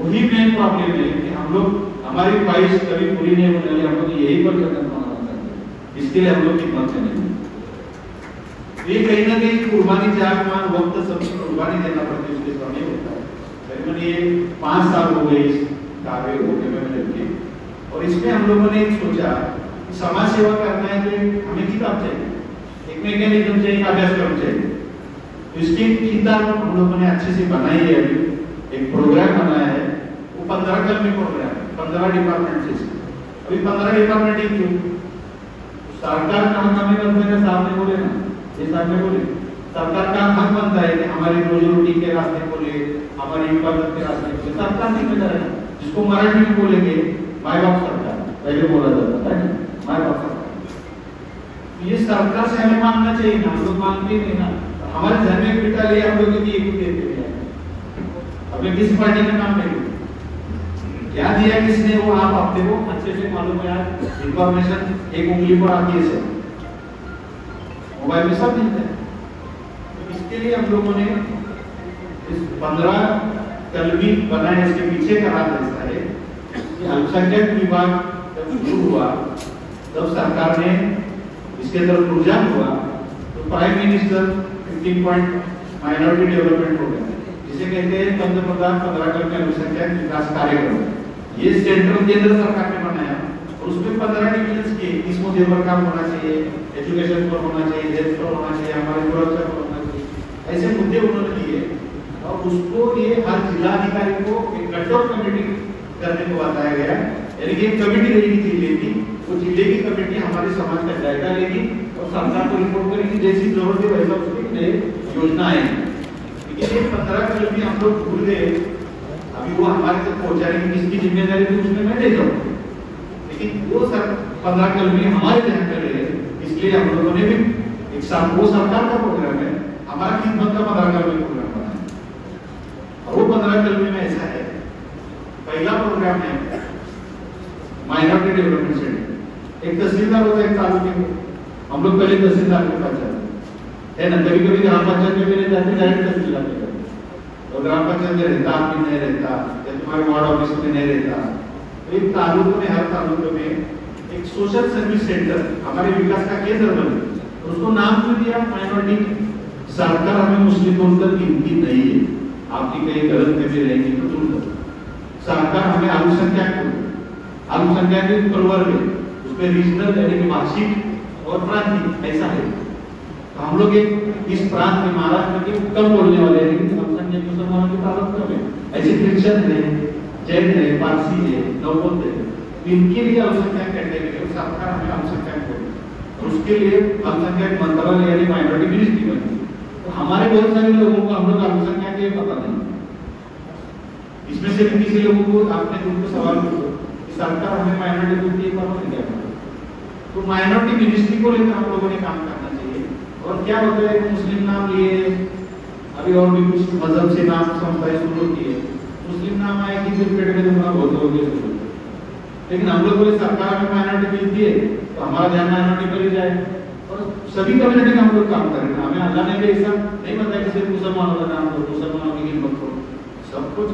वही मेन प्रॉब्लम है कि हम लोग, हमारी ख्वाहिश कभी पूरी नहीं होने वाली, हम लोग यही पर कदम बनाना चाहते इसके लिए हम लोग खिदमत करेंगे ये कहीं ना कहीं कुर्बानी जान मान वक्त सबकी कुर्बानी देना पड़ती है, उसके समय होता है। करीबन ये पाँच साल हो गए इस कार्य होने में लगे और इसमें हम लोगों ने सोचा कि समाज सेवा करना है तो हमें किताब चाहिए। एक मैकेनिज्म चाहिए अभ्यासक्रम चाहिए। तो इसकी किताब हम लोगों ने अच्छे से बनाई है अभी। एक प्रोग्राम बनाया है। वो पंद्रह कलमी प्रोग्राम पंद्रह डिपार्टमेंट से। अभी पंद्रह डिपार्टमेंट ही क्यों? सरकार का हक हमें बनते हैं सामने बोले ना। ये सामने बोले। सरकार का हक बनता है कि हमारी रोजी रोटी के रास्ते बोले हमारी हिफाजत के रास्ते बोले सरकार जिम्मेदार है। जिसको मराठी में बोलेंगे माई बाप सरकार। पहले बोला जाता है माई बाप सरकार। ये सरकार से हमें मानना चाहिए ना, हम लोग मानते नहीं ना। हमारे घर में बेटा ले, हम लोग की एक देते हैं। हमें किसी पार्टी का नाम नहीं। क्या दिया किसने? वो आप अपने को अच्छे से मालूम है यार। इंफॉर्मेशन एक उंगली पर आती है सर मोबाइल में सब मिलता है। तो इसके लिए हम लोगों ने इस पंद्रह कलमी बनाए, इसके पीछे का हाथ ऐसा है कि अल्पसंख्यक विभाग जब शुरू हुआ, तब सरकार ने इसके तरफ़ रुझान हुआ तो prime minister 15 point minority development programme जिसे कहते हैं पंतप्रधान पंद्रह कलमी अल्पसंख्यक विकास कार्यक्रम। ये सेंट्रल केंद्र सरकार ने बनाया और उसमें पंद्रह डिविजन किस मुद्दे पर काम होना चाहिए एजुकेशन पर होना चाहिए हेल्थ पर होना चाहिए, हमारे सुरक्षा पर होना चाहिए। ऐसे मुद्दे उन्होंने दिए और उसको ये हर जिलाधिकारी को एक कट ऑफ़ कमेटी करने को बताया गया। यानी कि एक कमेटी रहेगी ज़िले की, वो ज़िले की कमेटी हमारे समाज का जायजा लेगी और सरकार को रिपोर्ट करेगी, जैसी ज़रूरत है वैसा उसके लिए योजना आएगी लेकिन ये पंद्रह कल भी हम लोग भूल गए, अभी वो हमारे तक पहुँचाने की किसकी ज़िम्मेदारी थी उसमें मैं ले जाऊँ लेकिन वो सर पंद्रह कल भी हमारे ध्यान में रहे इसलिए हम लोगों ने भी एक साथ, वो सरकार का प्रोग्राम है, हमारा खिदमत का पंद्रह कल में प्रोग्राम बना और वो पंद्रह कल में ऐसा है, पहला प्रोग्राम है माइनॉरिटी डेवलपमेंट सेंटर एक तहसीलदार होता है एक तालुके में, हम लोग पहले तहसीलदार को पहचानते है ना कभी कभी ग्राम पंचायत में भी नहीं जाते डायरेक्ट तहसीलदार पे जाते और ग्राम पंचायत में रहता आदमी नहीं रहता, या तुम्हारे वार्ड ऑफ़िस में नहीं रहता तो एक तालुक में, हर तालुके में एक सोशल सर्विस सेंटर हमारे विकास का केंद्र बने। तो उसको नाम क्यों दिया? माइनॉरिटी सरकार हमें मुस्लिम बोलकर गिनती नहीं है। आपकी कहीं गलत में भी रहेगी तो करो। सरकार हमें अल्पसंख्यक अल्पसंख्यक प्रवर्ग उसमें रीजनल यानी कि वार्षिक और प्रांतीय ऐसा है। हम लोग एक इस प्रांत में महाराष्ट्र के कम बोलने वाले हैं, लेकिन हम अल्पसंख्यक मुसलमानों की कम है। ऐसे क्रिश्चियन है, जैन है, पारसी है, नवबोध है। इनके लिए अल्पसंख्यक कैटेगरी है सरकार हमें अल्पसंख्यक बोले और उसके लिए अल्पसंख्यक मंत्रालय यानी माइनॉरिटी मिनिस्ट्री बनी। तो हमारे बहुत सारे लोगों को हम लोग अल्पसंख्यक के पता नहीं। इसमें से भी किसी लोगों को आपने उनको सवाल पूछो सरकार हमें माइनॉरिटी को दिए पर नहीं क्या तो माइनॉरिटी मिनिस्ट्री को लेकर हम लोगों ने काम करना चाहिए और क्या होता है, मुस्लिम नाम लिए अभी और भी कुछ मज़हब से नाम संस्थाएँ शुरू किए मुस्लिम नाम आए कि फिर पेट में तुम्हारा बहुत हो गया। लेकिन हम लोग बोले, सरकार हमें माइनॉरिटी मिलती है तो हमारा ध्यान माइनॉरिटी पर ही जाए। और सभी कम्युनिटी का हम लोग काम करेंगे हमें अल्लाह ने भी ऐसा नहीं बताया कि सिर्फ़ मुसलमानों का नाम दो मुसलमानों की हिम्मत करो। सब कुछ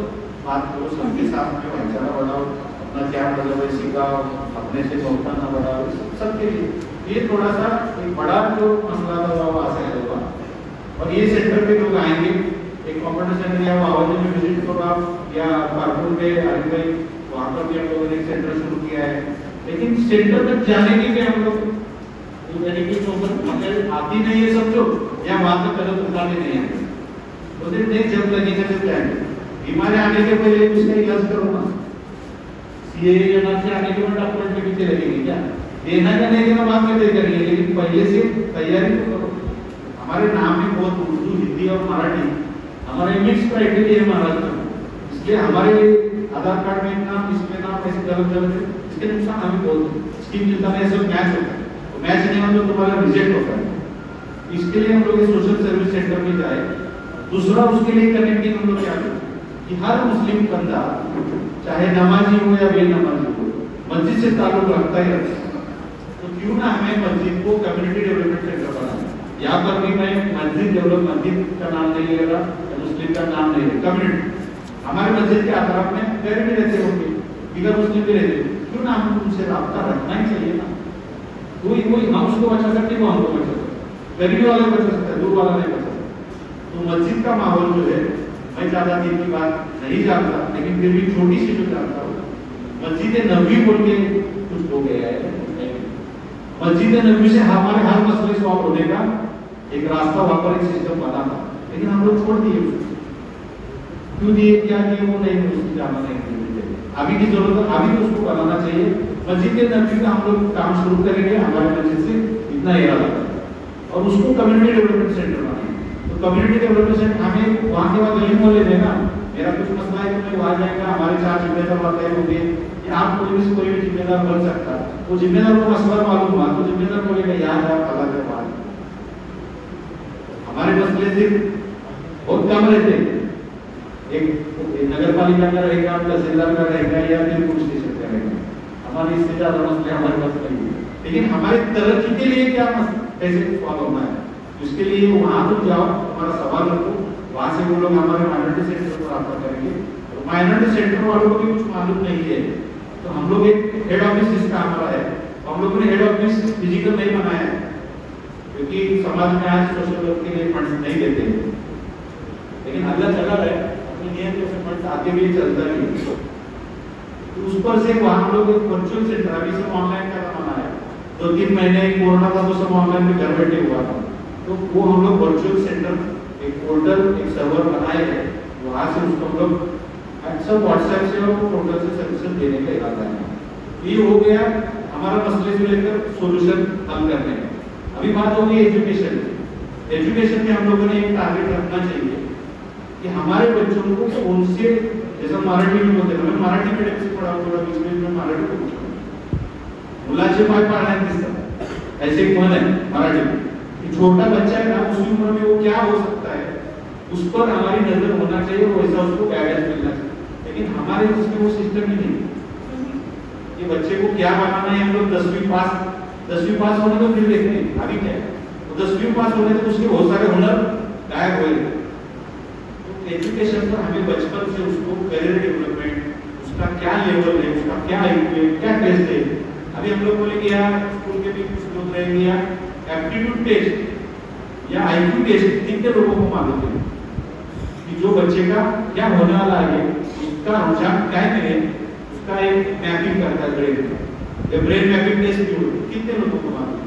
बात करो, सबके साथ में भाईचारा बढ़ाओ, अपना क्या मतलब है, सिखाओ, अपने से चौथा ना बढ़ाओ सबके लिए। ये थोड़ा सा एक बड़ा जो मसला था वो आसान होगा और ये सेंटर पे लोग आएँगे। एक कंप्यूटर सेंटर या आवाज़ में विज़िट करो आप, या पे आरिफ भाई, वहाँ पर भी हम लोगों ने सेंटर शुरू किया है। लेकिन सेंटर तक जाने के लिए हम लोग यानी कि नौकर आती नहीं है समझो या वहाँ तक कदम उठाने नहीं आते? तो फिर नहीं जब लगेगा जब जाएँगे बीमारी आने के पहले उसका इलाज करो ना सीए या ना से आने के बाद डॉक्टर के पीछे लगेगी क्या? देना का नहीं देना बाद में तय करेंगे, लेकिन पहले से तैयारी तो करो। हमारे नाम में बहुत उर्दू, हिंदी और मराठी, हमारे मिक्स क्राइटेरिया है महाराष्ट्र में इसलिए हमारे आधार कार्ड में नाम, इसमें नाम, ऐसे गलत गलत है। इसके नुकसान हमें बहुत स्कीम जितना है सब मैच होता है। तो मैच नहीं होता तो तुम्हारा रिजेक्ट होता है। इसके लिए हम लोग सोशल सर्विस सेंटर में जाए, दूसरा उसके लिए कनेक्टिंग हम लोग क्या करें? कि हर मुस्लिम बंदा, चाहे नमाजी हो या बेनमाजी हो, मस्जिद से ताल्लुक रखता ही रखता तो क्यों ना हमें मस्जिद को कम्युनिटी डेवलपमेंट सेंटर बनाना यहाँ पर भी मैं मस्जिद डेवलप मस्जिद का नाम नहीं ले रहा, मुस्लिम का नाम नहीं ले कम्युनिटी हमारे मस्जिद के आधार में गैर भी रहते होंगे बिगर मुस्लिम भी रहते क्यों ना हम उनसे रब्ता रखना ही चाहिए ना? कोई कोई हम उसको बचा सकते वो हमको बचा सकते गरीबी वाले बचा सकते हैं, दूर वाला नहीं बचा सकता। तो मस्जिद का माहौल जो है, मैं ज़्यादा दिन की बात नहीं जानता, लेकिन फिर भी छोटी सी जो जानता हूँ। मस्जिद नबी बोल के कुछ हो गया है। मस्जिद नबी से हमारे हर मसले सॉल्व होने का एक रास्ता वहाँ पर एक सिस्टम बना था। लेकिन हम लोग छोड़ दिए। क्यों दिए? क्या दिए? वो नहीं, उसकी जाना नहीं अभी की ज़रूरत, अभी तो उसको बनाना चाहिए। मस्जिद नबी का हम लोग काम शुरू करेंगे, हमारे मस्जिद से इतना इरादा है और उसको कम्युनिटी डेवलपमेंट सेंटर बनाएँगे। तो कम्युनिटी डेवलपमेंट सेंटर हमें वहाँ के बाद गली मोहल्ले देना मेरा कुछ मसला है तो मैं वहाँ जाएगा हमारे चार जिम्मेदार तय होंगे कि आप कोई भी कोई भी जिम्मेदार बन सकता वो जिम्मेदार को मसला मालूम हुआ तो जिम्मेदार बोलेगा यहाँ जा फला कर बात हमारे मसले सिर्फ़ बहुत कम रहते। एक नगर पालिका का रहेगा, तहसीलदार का रहेगा, या फिर कुछ स्टेशन का रहेगा। हमारे इससे ज़्यादा मसले हमारे पास नहीं है। लेकिन हमारे तरक्की के लिए क्या मसला कैसे सॉल्व होना है? इसके लिए वहाँ तक जाओ हमारा सवाल रखो। वहाँ से वो लोग हमारे माइनॉरिटी सेंटर पर रब्ता करेंगे माइनॉरिटी सेंटर वालों को भी कुछ मालूम नहीं है। तो हम लोग एक हेड ऑफ़िस जिसका हमारा है। तो हम लोगों ने हेड ऑफ़िस फ़िज़िकल नहीं बनाया है। क्योंकि समाज में आज सोशल वर्क के लिए फंड नहीं देते लेकिन अल्लाह चला रहा है। अपनी नियत से फंड आगे भी चलता नहीं तो उस पर से वहाँ हम लोग एक वर्चुअल सेंटर अभी सब ऑनलाइन का जमाना है। दो तीन महीने कोरोना था तो सब ऑनलाइन में घर बैठे हुआ था। तो वो हम लोग वर्चुअल सेंटर पोर्टल एक सर्वर बनाए हैं, वहाँ से उसको हम लोग सब व्हाट्सएप से और पोर्टल से सर्विसेज़ देने का इरादा है। ये हो गया हमारा मसले से लेकर सॉल्यूशन हल करने का। अभी बात होगी एजुकेशन एजुकेशन में हम लोगों ने एक टारगेट रखना चाहिए कि हमारे बच्चों को कौन से, जैसा मराठी में बोलते हैं मराठी मीडियम से पढ़ा थोड़ा बीच में मैं मराठी मुलाचे पाय पाळण्यात दिसतात ऐसे एक मन है? मराठी में। छोटा बच्चा है ना उस उम्र में वो क्या हो सकता है? उस पर हमारी नज़र होना चाहिए और वैसा उसको गाइडेंस मिलना चाहिए। लेकिन हमारे उसमें वो सिस्टम ही नहीं। कि बच्चे को क्या बनाना है हम लोग दसवीं पास दसवीं पास होने तो फिर देखते हैं अभी क्या है। तो दसवीं पास होने तक उसके बहुत सारे हुनर गायब हुए तो एजुकेशन पर हमें बचपन से उसको करियर डेवलपमेंट उसका क्या लेवल है उसका क्या क्या टेस्ट है। अभी हम लोग बोले कि यार स्कूल के भी कुछ लोग रहेंगे यार एप्टीट्यूड टेस्ट या आईक्यू टेस्ट कितने लोगों को मालूम है? जो बच्चे का क्या होने वाला है उसका रुझान क्या है उसका एक मैपिंग करता है ब्रेन ये ब्रेन मैपिंग टेस्ट क्यों कितने लोगों को मालूम?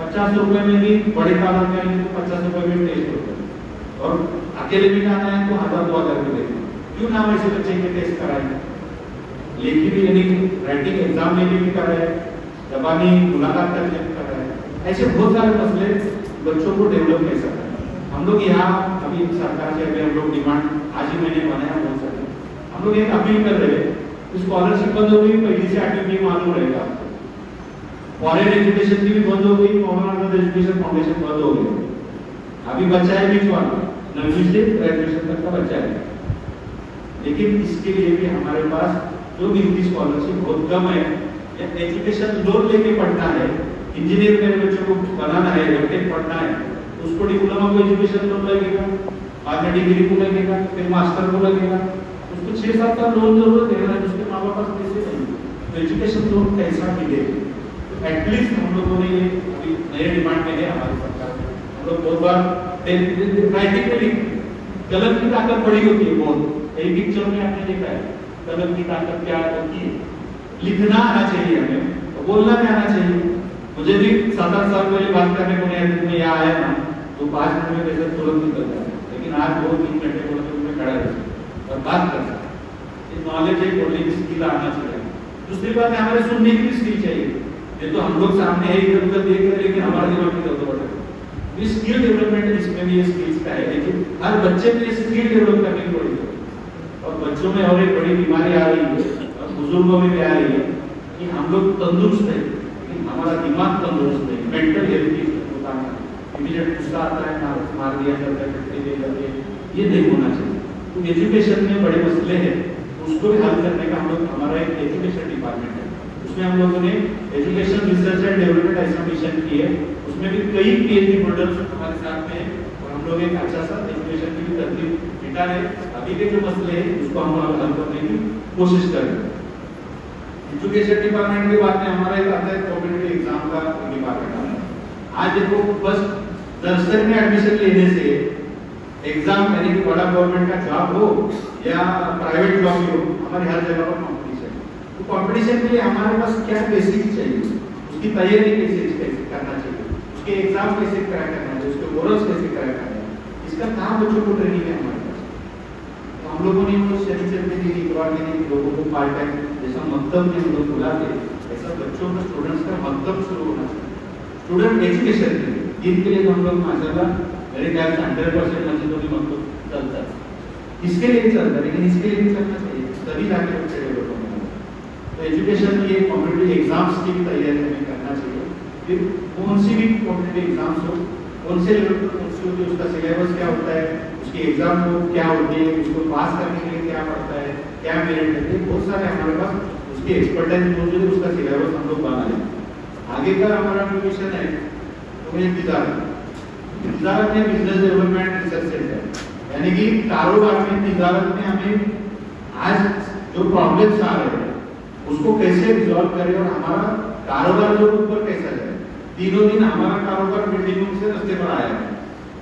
पचास रुपए में भी बड़े तादाद में आएँगे तो पचास रुपए में टेस्ट होता है और अकेले भी जाना है तो हज़ार, दो हज़ार रुपए देंगे। क्यों नाम ऐसे बच्चे के टेस्ट कराए? लिखी भी यानी राइटिंग एग्ज़ाम लेने भी कर रहे हैं जबानी मुलाकात करने भी कर रहे हैं ऐसे बहुत सारे मसले बच्चों को डेवलप नहीं सकते हम लोग यहाँ अभी सरकार से अभी हम लोग डिमांड आज ही मैंने बनाया, बोल सकते हम लोग एक अपील कर रहे हैं। स्कॉलरशिप बंद हो गई, पहली से आठवीं भी मालूम रहेगा। फॉरेन एजुकेशन की भी बंद हो गई कॉमनवेल्थ एजुकेशन फाउंडेशन बंद हो गई अभी बच्चा है बीच वाला। नवीं से ग्रेजुएशन तक का बच्चा है। लेकिन इसके लिए भी हमारे पास जो भी इनकी स्कॉलरशिप बहुत कम है एजुकेशन लोन लेके पढ़ना है इंजीनियर मेरे बच्चों को बनाना है एमटेक पढ़ना है तो उसको डिप्लोमा को एजुकेशन लोन लगेगा बाद में डिग्री को लगेगा, फिर मास्टर को लगेगा। उसको छह सात का लोन ज़रूरत है उसके माँ बाप पास पैसे नहीं। तो एजुकेशन लोन कैसा मिले तो एटलीस्ट हम लोगों ने ये नए डिमांड में है हमारी सरकार हम लोग बहुत बार में लिख कलम की ताकत बड़ी होती है बहुत। एक पिक्चर में आपने देखा है कलम की ताकत क्या होती है। लिखना आना चाहिए हमें तो बोलना भी आना चाहिए। मुझे भी सात आठ साल पहले बात करने को नहीं मैं यहाँ आया ना तो पाँच मिनट में कैसे तुरंत निकल जाता लेकिन आज दो तीन घंटे बोलते में खड़ा रहे और बात कर सकता सकते नॉलेज एक बोलने की स्किल आना चाहिए। दूसरी बात है हमारे सुनने की स्किल चाहिए। ये तो हम लोग सामने है, इधर उधर देख रहे लेकिन हमारे दिमाग में दर्द बढ़ है। स्किल डेवलपमेंट इसमें भी ये स्किल्स का है। लेकिन हर बच्चे में स्किल डेवलप करने की बड़ी और बच्चों में और एक बड़ी बीमारी आ रही है, और बुज़ुर्गों में भी आ रही है, कि हम लोग तंदुरुस्त है। हमारा दिमाग तंदुरुस्त है मेंटल हेल्थ होता है इमीडिएट गुस्सा आता है, ना मार दिया है फटके दे हैं, ये नहीं होना चाहिए। तो एजुकेशन में बड़े मसले हैं, उसको भी हल करने का हम लोग, हमारा एक एजुकेशन डिपार्टमेंट है। उसमें हम लोगों ने एजुकेशन रिसर्च एंड डेवलपमेंट ऐसा मिशन की है, उसमें भी कई पीएचडी होल्डर्स हमारे साथ में, और हम लोग एक अच्छा सा एजुकेशन की तरतीब बिठा रहे अभी के जो मसले हैं, उसको हम लोग हल करने की कोशिश कर रहे हैं। एजुकेशन डिपार्टमेंट के बाद में हमारा एक आता है कॉम्पिटेटिव एग्ज़ाम का डिपार्टमेंट है आज देखो, बस नर्सरी में एडमिशन लेने से एग्ज़ाम यानी कि बड़ा गवर्नमेंट का जॉब हो या प्राइवेट जॉब हो हमारी हर जगह पर कंपटीशन तो कंपटीशन के लिए हमारे पास क्या बेसिक्स चाहिए? उसकी तैयारी कैसे करना चाहिए? उसके एग्ज़ाम कैसे क्रैक करना चाहिए? उसके ओरल्स कैसे क्रैक करना है इसका कहाँ बच्चों को ट्रेनिंग है हमारे? हम लोगों ने वो शनिचर में दी के दिन लोगों को पार्ट टाइम जैसा मकतब में हम लोग बुलाते, ऐसा बच्चों का स्टूडेंट्स का मकतब शुरू होना चाहिए। स्टूडेंट एजुकेशन के लिए जिनके लिए हम लोग, माशाल्लाह, मेरे ख्याल से हंड्रेड परसेंट मस्जिदों में मकतब चलता है। इसके लिए चलता, लेकिन इसके लिए चलना चाहिए। तभी जाके बच्चे डेवलप होंगे। तो एजुकेशन के लिए कॉम्पिटेटिव एग्ज़ाम्स की भी तैयारी हमें करना चाहिए। फिर कौन सी भी कॉम्पिटेटिव एग्ज़ाम्स हो, कौन से लेवल पर कौन सी होती है, उसका सिलेबस क्या होता है उसकी एग्ज़ाम को क्या होती है, उसको पास करने के लिए क्या पड़ता है, क्या मेरिट है, बहुत सारे हमारे पास उसकी एक्सपर्टाइज मौजूद है, उसका सिलेबस हम लोग बना लें आगे का हमारा मिशन है तो एक तिजारत तिजारत है बिज़नेस डेवलपमेंट रिसर्च सेंटर यानी कि कारोबार में तिजारत में हमें आज जो प्रॉब्लम्स आ रहे हैं, उसको कैसे रिजॉल्व करें और हमारा कारोबार जो ऊपर कैसा जाए। तीनों दिन हमारा कारोबार बिल्डिंगों से रास्ते पर आया है।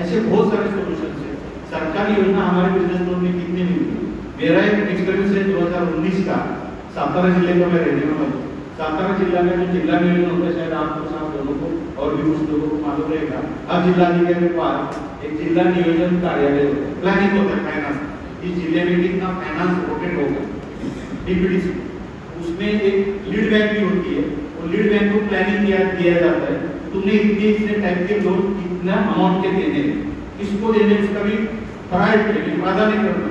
ऐसे बहुत सारे सोल्यूशन है। सरकारी योजना हमारे बिज़नेस लोन में कितने मिलती मेरा एक एक्सपीरियंस है दो हज़ार उन्नीस का। सातारा ज़िले का मैं रहने वाला हूँ। सातारा जिला में जो जिला नियोजन होता है, शायद आपको साथ दोनों को और भी कुछ लोगों को मालूम रहेगा। हर जिलाधिकारी के पास एक जिला नियोजन कार्यालय प्लानिंग होता है फाइनेंस इस ज़िले में कितना फाइनेंस रोटेट होगा? डीपीडीसी उसमें एक लीड बैंक भी होती है। और लीड बैंक को प्लानिंग किया जाता है। तुमने इतने इतने टाइप के लोन कितना अमाउंट के देने किसको देने उसका भी प्राइवेट लेकिन वादा नहीं करना।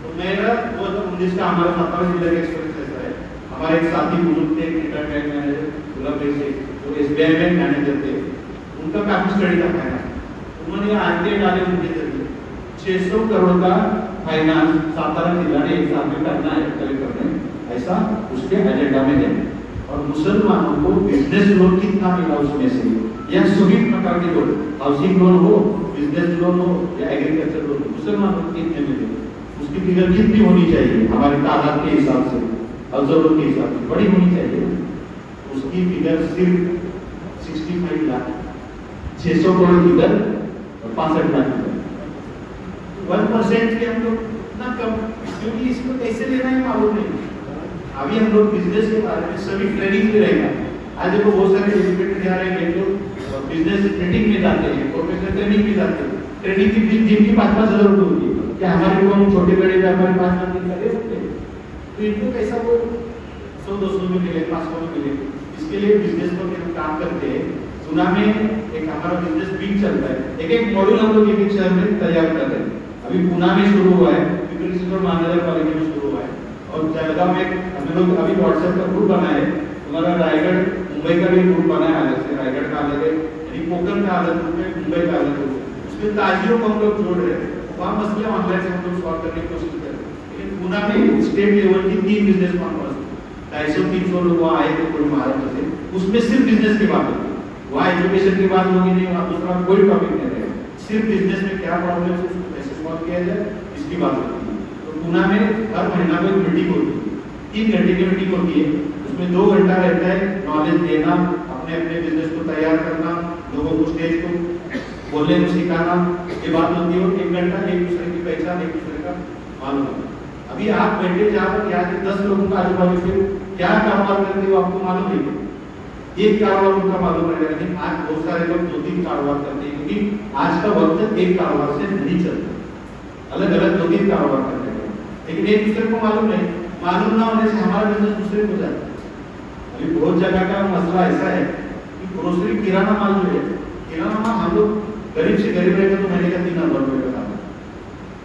तो मेरा दो हज़ार उन्नीस का हमारा सातारा जिला का एक्सपीरियंस ऐसा है। हमारे एक साथी बुज़ुर्ग थे रिटायर्ड बैंक मैनेजर गुलाब भाई से जो एस बी आई में मैनेजर थे। उनका काफ़ी स्टडी था फाइनेंस उन्होंने आरटीआई डाले उनके ज़रिए। छह सौ करोड़ का फाइनेंस सातारा जिला ने एक साल में करना है ऐसा उसके एजेंडा में है। और मुसलमानों को बिज़नेस लोन कितना मिला उसमें से? या सभी प्रकार के लोन हाउसिंग लोन हो बिज़नेस लोन हो, या एग्रीकल्चर लोन मुसलमानों को कितने मिले? उसकी फिगर कितनी होनी चाहिए? हमारे तादाद के हिसाब से अब्जर्वर के हिसाब से, बड़ी होनी चाहिए उसकी फिगर सिर्फ़ सिक्सटी फाइव लाख, छह सौ करोड़ की दर और पांसठ लाख की दर। वन परसेंट के हम लोग इतना कम? क्योंकि इसको कैसे लेना है मालूम नहीं। अभी हम लोग बिज़नेस के बारे में सभी ट्रेनिंग में रहेगा। आज देखो बहुत सारे एजुकेटेड जा रहे हैं लोग बिज़नेस ट्रेनिंग में जाते हैं प्रोफेशनल ट्रेनिंग में जाते हैं। ट्रेनिंग की फ़ीस दिन की पाँच पाँच हज़ार रुपये होती है। क्या हमारे को हम छोटे बड़े व्यापारी पाँच पाँच दिन का दे हैं तो इनको कैसा वो सौ, दो सौ में मिले, पाँच सौ में मिले। इसके लिए बिज़नेस पर हम काम करते हैं। सुना में एक हमारा बिज़नेस वीक चलता है। एक एक मॉड्यूल हम लोग एक एक शहर में तैयार कर रहे हैं। अभी पुणे में शुरू हुआ है पिंपरी महानगर पालिका में शुरू हुआ है। और जलगांव में हम लोग अभी व्हाट्सएप का ग्रुप बना है। हमारा रायगढ़, मुंबई का भी ग्रुप बना है अलग से, रायगढ़ का अलग है, यानी कोकण का अलग ग्रुप है, मुंबई का अलग ग्रुप है। उसमें ताजियों को हम लोग जोड़ रहे हैं। वहाँ मसले ऑनलाइन से हम लोग सॉल्व करने की कोशिश कर रहे हैं। लेकिन पुणे में स्टेट लेवल की तीन बिज़नेस कॉन्फ्रेंस ढाई सौ, तीन सौ लोग वहाँ आए थे पूरे महाराष्ट्र से। उसमें सिर्फ़ बिज़नेस की बात होती वहाँ एजुकेशन की बात होगी नहीं, वहाँ दूसरा कोई टॉपिक नहीं रहेगा सिर्फ़ बिज़नेस में क्या प्रॉब्लम है, उसको कैसे सॉल्व किया जाए, इसकी बात होती पुणे में हर महीना में मीटिंग होती है। तीन घंटे की मीटिंग होती है। उसमें दो घंटा रहता है नॉलेज देना, अपने अपने बिज़नेस को तैयार करना, लोगों को स्टेज को बोलने को सिखाना, ये बात होती है। एक घंटा एक दूसरे की पहचान, एक दूसरे का मालूम होता अभी आप बैठे जहाँ पर, यहाँ के दस लोगों का आजू बाजू से क्या कारोबार करते हो आपको मालूम नहीं एक कारोबार उनका मालूम रहेगा लेकिन आज बहुत सारे लोग दो तीन कारोबार करते हैं। क्योंकि आज का वक्त एक कारोबार से नहीं चलता। अलग अलग दो तीन कारोबार करते हैं। लेकिन एक दूसरे को मालूम नहीं। मालूम ना होने से हमारा बिज़नेस दूसरे को जाता है। अभी बहुत जगह का मसला ऐसा है कि ग्रोसरी किराना माल जो है, किराना माल हम लोग गरीब से गरीब रहेगा तो महीने का तीन हज़ार रुपये का काम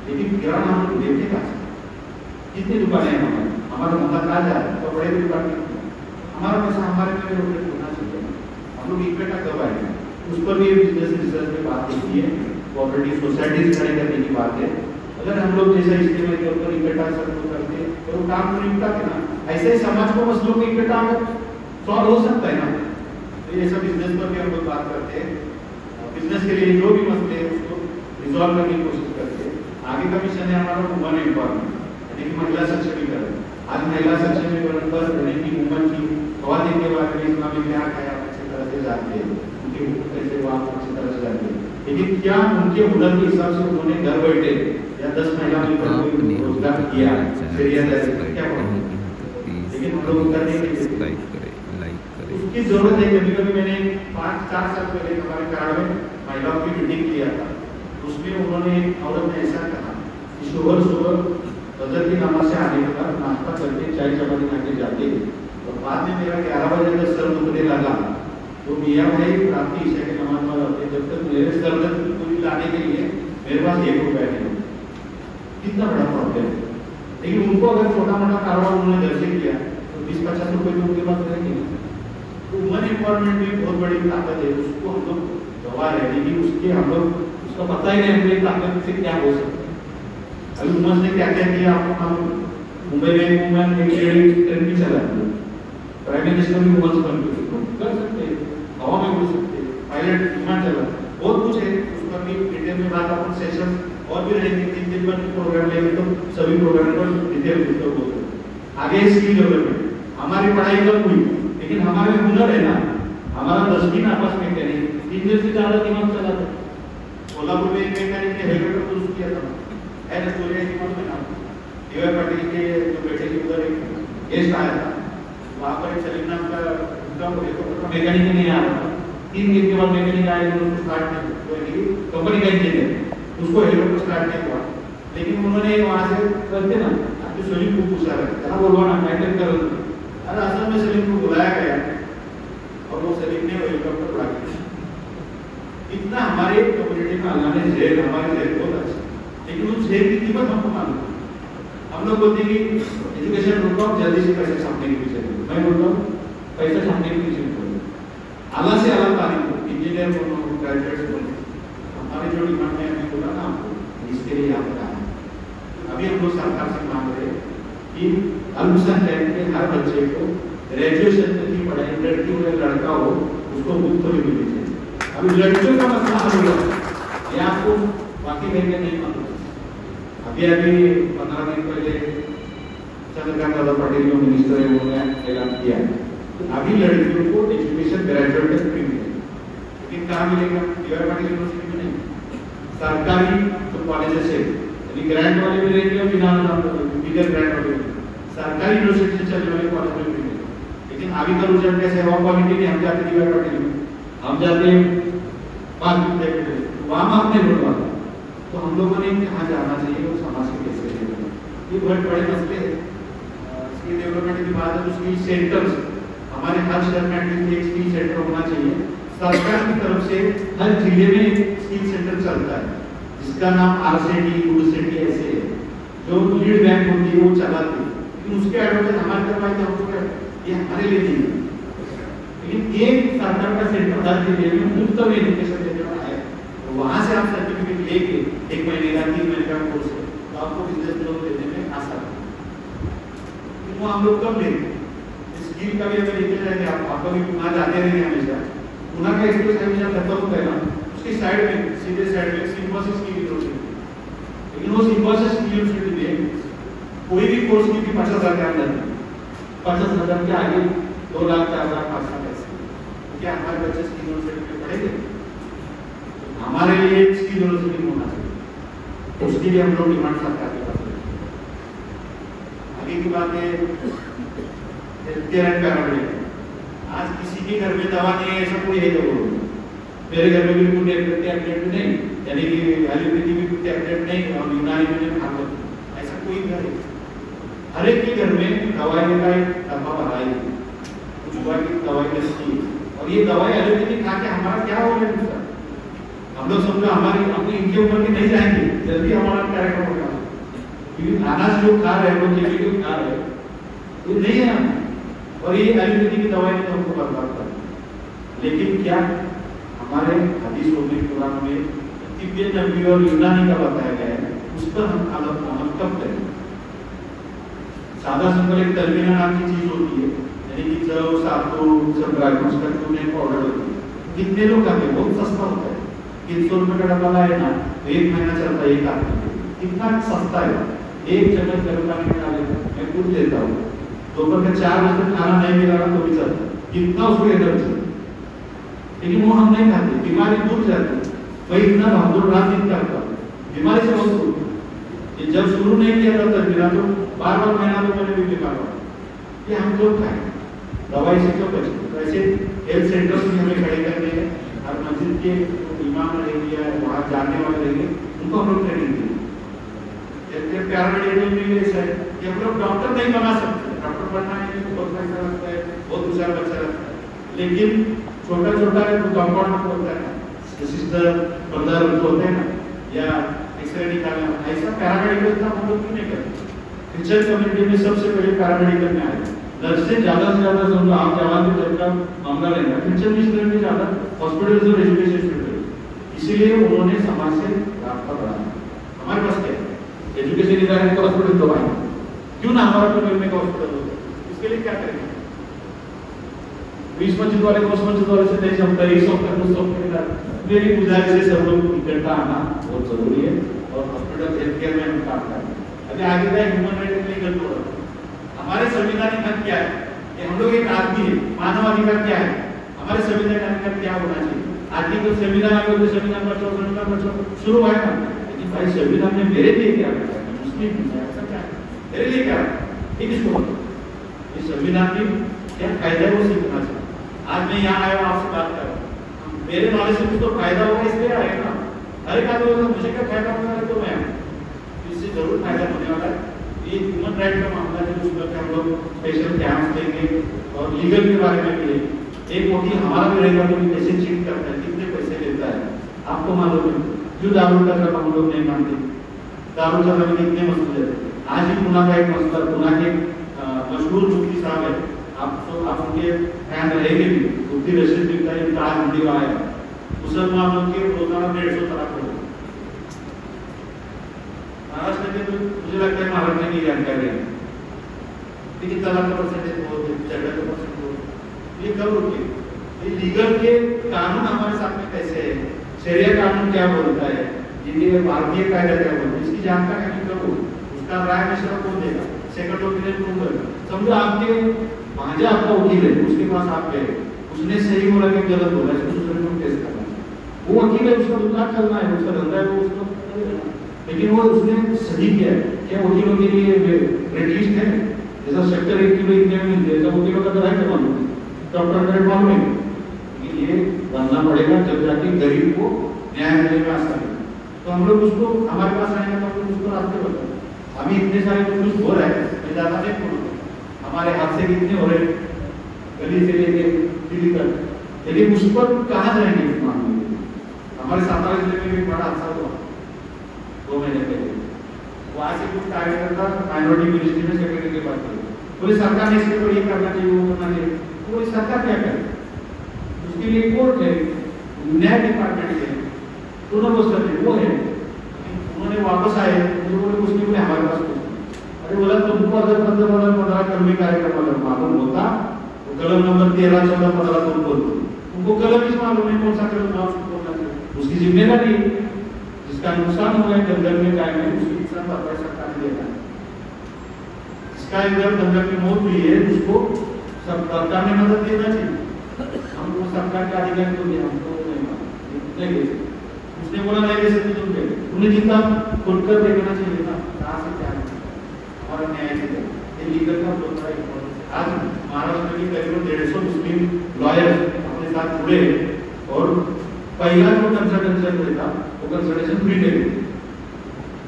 लेकिन किराना हम लोग देते कहाँ कितनी दुकानें हैं हमारे? हमारा धंधा कहाँ जा रहा है? तो बड़े दुकान हमारा पैसा हमारे में रोटेट होना चाहिए। हम लोग इक्वेटा कब आएँगे? उस पर भी बिज़नेस रिसर्च में बात होती है। कोऑपरेटिव सोसाइटीज खड़े करने की बात है। अगर हम लोग जैसा इस्तेमाल के ऊपर इकट्ठा सब लोग करते हैं तो काम तो निपटा के ना। ऐसे ही समाज को मसलों को इकट्ठा सॉल्व हो सकता है ना। तो ये सब बिज़नेस पर भी हम लोग बात करते हैं। बिज़नेस के लिए जो भी मसले हैं, उसको रिजॉल्व करने की कोशिश करते हैं। आगे का मिशन है हमारा वुमन एम्पावरमेंट यानी कि महिला सशक्तिकरण आज महिला सशक्तिकरण पर यानी कि वुमन की खवातीन के बारे में इस्लाम में क्या आप अच्छी तरह से जानते हैं। उनके कैसे वो आप अच्छी तरह से जानते हैं। लेकिन क्या उनके हुनर के हिसाब से उन्होंने घर बैठे या दस महिला मिलकर कोई रोज़गार किया शरिया जैसे क्या लेकिन लोग करने के लिए लाइक करें उसकी ज़रूरत है कभी कभी मैंने पाँच चार साल पहले हमारे कार्ड में महिलाओं की मीटिंग किया था। उसमें उन्होंने एक औरत ने ऐसा कहा कि सुबह सुबह फजर की नमाज़ से आने के बाद नाश्ता करके चाय चपाती खा के जाते और बाद में मेरा ग्यारह बजे का सर दुखने लगा। तो मियाँ भाई रात की ईशा के नमाज़ में आते जब तक मेरे ज़रूरत पूरी लाने के लिए मेरे पास एक रुपया नहीं कितना बड़ा प्रॉब्लम है? लेकिन उनको अगर छोटा मोटा कारोबार उन्होंने से किया तो बीस पचास रुपए तो उनके पास रहेंगे तो वुमन एम्पावरमेंट भी बहुत बड़ी ताकत है, उसको हम लोग गवा रहे लेकिन उसके हम लोग, उसका पता ही नहीं हमें ताकत से क्या हो सकता है। अभी वुमन ने क्या क्या किया आपको हम मुंबई में वुमन एक ट्रेन भी चला। प्राइम मिनिस्टर भी वुमन बन गए कर सकते हैं हवा में उड़ सकते हैं पायलट विमान चला। बहुत कुछ है उस पर भी डिटेल में बात अपन सेशन और भी रहेंगे तीन दिन पर प्रोग्राम लेंगे तो सभी प्रोग्राम पर डिटेल डिस्कस होगा आगे स्किल डेवलपमेंट हमारी पढ़ाई कम हुई? लेकिन हमारे हुनर है ना। हमारा दसवीं आपस में करें। तीन दिन से ज़्यादा दिमाग चला था। सोलापुर में एक मैकेनिक ने हेलीकॉप्टर दुरुस्त किया था। है ना सूर्य दिमाग में नाम डीवाई पाटिल के जो बेटे के उधर एक गेस्ट आया था। वहाँ पर सलीम नाम का मैकेनिक नहीं आ रहा था तीन दिन के बाद मैकेनिक तो उसको स्टार्ट नहीं। कंपनी का इंजीनियर उसको हेलीकॉप्टर स्टार्ट नहीं हुआ। लेकिन उन्होंने वहाँ से करते ना, आपके सलीम को पूछा है जरा बोलवा ना मैं कर करो अरे असल में सलीम को बुलाया गया। और वो सलीम ने हेलीकॉप्टर उड़ा दिया। इतना हमारे कम्युनिटी में अल्लाह ने जेल हमारे जेल बहुत अच्छा। लेकिन उस जेल की कीमत हमको मालूम हम लोग बोलते हैं कि एजुकेशन रुको जल्दी से पैसा छापने के पीछे मैं बोलता हूँ, पैसा छापने के पीछे अल्लाह से अल्लाह तारीफ़ इंजीनियर बनो ग्रेजुएट बनो हमारे जो डिमांड है मैं बोला ना आपको इसके लिए आप बताएँ। अभी हम लोग सरकार से मांग रहे कि अल्पसंख्यक के हर बच्चे को ग्रेजुएशन तक की पढ़ाई लड़की हो या लड़का हो, उसको मुफ़्त में मिलनी चाहिए अभी लड़कियों का मसला हल हुआ। ये आपको बाकी कहीं नहीं मालूम। अभी अभी पंद्रह दिन पहले चंद्रकांत दादा पटेल जो मिनिस्टर है, उन्होंने ऐलान किया। है अभी लड़कियों को एजुकेशन ग्रेजुएट तक फ्री मिलेगी। लेकिन कहाँ मिलेगा? पाटिल यूनिवर्सिटी में नहीं। सरकारी जो कॉलेजेस है यानी ग्रांट वाले भी रहेंगे और बिना बिगर ग्रांट वाले सरकारी यूनिवर्सिटी से चलने वाले कॉलेज में भी लेकिन अभी का रुझान कैसे है वहाँ क्वालिटी में हम जाते डीवाई पाटिल में हम जाते हैं पाँच विद्यापीठ में वहाँ हम अपने बोलवा तो हम लोगों ने कहाँ जाना चाहिए और समाज के कैसे ये बहुत बड़े मसले डेवलपमेंट की बात है तो स्किल सेंटर्स हमारे हर शहर में एक स्किल सेंटर होना चाहिए। सरकार की तरफ़ से हर ज़िले में स्किल सेंटर चलता है, जिसका नाम आरसेटी गुडसेटी ऐसे है। जो लीड बैंक होती है, वो चलाती है। लेकिन उसके एडवर्टाइज हमारे थे हमको क्या? ये हमारे लिए नहीं है। लेकिन एक सरकार का सेंटर, हर ज़िले में मुफ़्त में एजुकेशन देने वाला है तो वहाँ से आप सर्टिफिकेट लेके एक महीने का, तीन महीने का कोर्स है तो आपको बिज़नेस लोन देने में आसान है। वो हम लोग कब लेंगे। स्किल का भी अगर देखा जाए आप आप कभी पुनः जाते रहेंगे हमेशा। पुनः का एक्सप्रेस हमेशा खत्म होता है ना उसकी साइड में, सीधे साइड में सिम्बोसिस की यूनिवर्सिटी लेकिन वो सिम्बोसिस की यूनिवर्सिटी में कोई भी कोर्स की भी पचास हज़ार के अंदर पचास हज़ार के आगे दो लाख, चार लाख पाँच लाख ऐसे। तो क्या हमारे बच्चे स्किल यूनिवर्सिटी में पढ़ेंगे? हमारे लिए स्किल यूनिवर्सिटी होना चाहिए। उसके लिए हम लोग डिमांड सरकार के पास आगे की बात है हेल्थकेयर एंड पैरामेडिकल आज किसी के घर में दवा नहीं है, ऐसा कोई है जो मेरे घर में बिल्कुल टैबलेट नहीं, यानी कि एलोपैथी भी कोई टैबलेट नहीं, और यूनानी में भागवत ऐसा कोई घर है? हर एक के घर में दवाई का एक डब्बा है। कुछ हुआ की दवाई है। और ये दवाई एलोपैथी खा के हमारा क्या हो गया दूसरा हम लोग समझो हमारी अपनी इनके ऊपर के नहीं जाएँगे। जल्दी हमारा कैरेक्टर होगा क्योंकि अनाज जो खा रहे हैं लोग केमिकल खा रहे हैं। ये नहीं है। और ये एलोपैथी की दवाई तो हमको बर्बाद कर लेकिन क्या हमारे हदीसों में कुरान में तिब्बत नबी और यूनानी का बताया गया है, उस पर हम अलग अमल कब करें? सादा सिंपल एक तरमीना नाम की चीज़ होती है, यानी कि जव सातु सब ड्राई फ्रूट्स का चूने पाउडर होती है कितने लोग खाते हैं? बहुत सस्ता होता है। तीन सौ रुपए का डब्बा लाए ना तो एक महीना चलता है, एक आदमी। कितना सस्ता है। एक चम्मच गर्म पानी में डाले, मैं खुद देता हूँ। दोपहर के चार बजे तक खाना नहीं मिला तो भी चलता कितना उसको एनर्जी। लेकिन वो हम नहीं खाते, बीमारी दूर जाती। वही इतना भागदौड़ रात दिन करता बीमारी से बहुत दूर ये जब शुरू नहीं किया था, तब बिना तो बार बार महीना तो मैंने भी बीमार हुआ ये हम क्यों खाए। दवाई से क्यों बचे? तो ऐसे हेल्थ सेंटर्स भी हमें खड़े करने हैं। और मस्जिद के इमाम रहेंगे या वहाँ जानने वाले रहेंगे, उनको हम लोग ट्रेनिंग देंगे। पैरामेडिकल में ऐसा है कि हम लोग डॉक्टर नहीं बना सकते। डॉक्टर बनना है तो बहुत पैसा लगता है बहुत दूसरा बच्चा लगता है लेकिन छोटा छोटा है तो कंपाउंड होता है सिस्टर पंद्रह होते हैं या एक्सरे निकालना, ऐसा पैरामेडिकल का हम लोग क्यों नहीं करते? क्रिश्चियन कम्युनिटी में सबसे पहले पैरामेडिकल में आए। दस से ज़्यादा से ज़्यादा समझो आप जवान के जब का मामला लेंगे। क्रिश्चियन मिशनरी में ज़्यादा हॉस्पिटल और एजुकेशन फ़ील्ड इसीलिए उन्होंने समाज से रास्ता बढ़ाया। हमारे पास क्या एजुकेशन इधर है तो हॉस्पिटल तो आए क्यों ना हमारा तो मिलने का हॉस्पिटल हो इसके लिए क्या करेंगे? बीस पच्चीस वाले दो पच्चीस वाले से नहीं जमता एक सौ तक उस सौ मेरी गुजारिश है, सब लोग इकट्ठा आना बहुत ज़रूरी है और हॉस्पिटल हेल्थ केयर में हम काम करें। अभी आगे का ह्यूमन राइट लीगल प्रोडक्ट हमारे संविधानिक हक क्या है कि हम लोग एक आदमी है मानव अधिकार क्या है? हमारे संविधानिक अधिकार क्या होना चाहिए? आर्टिकल संविधान आगे तो संविधान बचाओ संविधान बचाओ शुरू है ना? लेकिन भाई, संविधान में मेरे लिए क्या है मुस्लिम संविधान कायदा है सीखना चाहिए आज मैं यहाँ आया हूँ, आपसे बात कर रहा हूँ। मेरे नॉलेज से कुछ तो फ़ायदा होगा इसलिए आए ना? हर एक आदमी को मुझे क्या फ़ायदा होने तो मैं? इससे ज़रूर फ़ायदा होने वाला है। ये ह्यूमन राइट का मामला है उसमें हम लोग स्पेशल कैंप देंगे और लीगल के बारे में भी एक वकील हमारा भी रहेगा तो कैसे चीट करता है, कितने पैसे लेता है। आपको मालूम है क्यों दारू का हम लोग नहीं मानते। दारू का कितने मसले है। आज ही पुना का एक मसला पुना के मशहूर मुफ्ती साहब है। आप तो आप उनके फ़ैन रहेंगे भी। मुफ्ती रशीद मिलता है, इनका आज वीडियो आया मुसलमानों के रोज़ाना डेढ़ सौ तलाक हो महाराष्ट्र में तो मुझे लगता है महाराष्ट्र की जानकारी है लेकिन तलाक का परसेंटेज बहुत है झगड़ा का परसेंटेज बहुत ये कब रुके ये लीगल के कानून हमारे सामने कैसे है? शरिया कानून क्या बोलता है? ये भारतीय कायदा क्या बोलता है? इसकी जानकारी हमें करो उसका राय मशवरा कौन देगा। सेकंड ओपिनियन कौन करेगा समझो आपके भांजा आपका वकील है, उसके पास आप गए। उसने सही बोला कि गलत बोला इसको दूसरे को टेस्ट करना है। वो वकील है, उसका दुकान चलना है, उसका धंधा है, वो उसको लेकिन वो उसने सही किया है क्या वकीलों के लिए रेट है। जैसा सेक्टर एक किलो इतने में मिलते हैं वकीलों का क्या मालूम। डॉक्टर का मालूम है लेकिन ये बनना पड़ेगा जब जाके गरीब को न्याय मिलने में आसानी तो हम लोग उसको, हमारे पास आएँगे तो हम लोग उसको रास्ते बताएँ। अभी इतने सारे कुछ हो रहा है, मैं ज़्यादा नहीं बोलूँगा। हमारे हादसे कितने हो रहे गली से लेके दिल्ली तक। लेकिन उस पर कहाँ जाएँगे इस मामले में, हमारे सातारा ज़िले में भी बड़ा हादसा हुआ, दो महीने पहले। वहाँ से कुछ कार्यकर्ता माइनॉरिटी मिनिस्ट्री में सेक्रेटरी के पास गए। बोले, सरकार ने इसके ऊपर ये करना चाहिए, वो करना चाहिए। तो बोले, सरकार क्या करे? उसके लिए कोर्ट है न्याय डिपार्टमेंट है। दोनों वो सब वो है। उन्होंने वापस आए तो बोले उसके लिए हमारे पास कुछ अरे बोला, तुमको अगर पंद्रह पंद्रह पंद्रह कर्मी कार्यक्रम अगर मालूम होता तो कलम नंबर तेरह, चौदह, पंद्रह तुम बोलते उनको कलम ही मालूम है, कौन सा कलम बोलना चाहिए उसकी ज़िम्मेदारी जिसका नुकसान हुआ है, दंगल में काय में उसकी नुकसान भरपाई सरकार ने देना है जिसका इधर दंगल में मौत हुई है, उसको सरकार ने मदद देना चाहिए। हम वो सरकार के अधिकारी तो नहीं हमको नहीं मालूम। उसने बोला सकते तुम दे उन्हें जितना खुलकर देखना चाहिए ना कहाँ से क्या है? हमारा न्याय से ये लीगल का बहुत importance है। आज महाराष्ट्र की करीबन डेढ़ सौ मुस्लिम लॉयर अपने साथ जुड़े हैं और पहला जो कंसल्टेंशन था, वो कंसल्टेशन फ्री में देते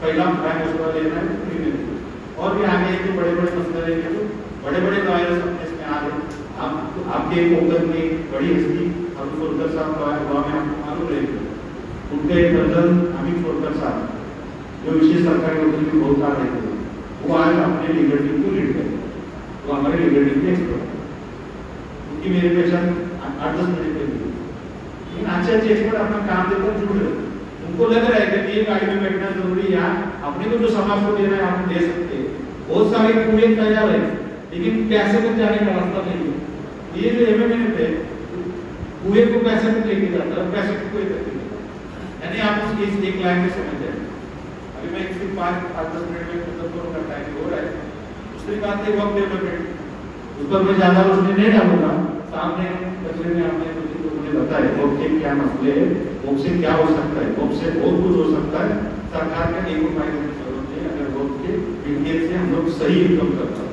पहला बैंक मसला लेना है फ्री में देते और भी आगे एक बड़े बड़े मसले रहेंगे तो बड़े बड़े लॉयर्स अपने इसमें आ गए। आप, आपके कोकन की बड़ी हस्ती फोरकर साहब का हुआ, में आपको मालूम रहेगी उनके कंसर्न अमित फोरकर साहब जो विशेष सरकारी वकील भी बहुत सारे थे वो आज अपने लीगल टीम को लीड करें वो हमारे लीगल टीम के एक्सपर्ट उनकी मेरे पेशा आठ दस मिनट के लिए लेकिन अच्छे अच्छे एक्सपर्ट अपना काम देकर जुड़ रहे उनको लग रहा है कि ये गाड़ी में बैठना ज़रूरी है? अपने को जो समाज को देना है हम दे सकते. हैं बहुत सारे कुएँ तैयार है लेकिन पैसे तक जाने का रास्ता नहीं है ये जो एमएमए है कुएँ को पैसे तक लेके जाता. है पैसे को कोई यानी आप उसकी इस एक लाइन में समझ जाए। अभी मैं सिर्फ़ पाँच पाँच दस मिनट में खत्म करूँ का टाइम हो रहा है। दूसरी बात है वर्क डेवलपमेंट उस पर मैं ज़्यादा रोशनी नहीं डालूँगा। सामने कचरे में आपने तो बताया वर्क के क्या मसले है वर्क से क्या हो सकता है? वर्क से बहुत कुछ हो सकता है। सरकार का एक उपाय ज़रूरत है। अगर वर्क के विज्ञान से हम लोग सही इनकम करता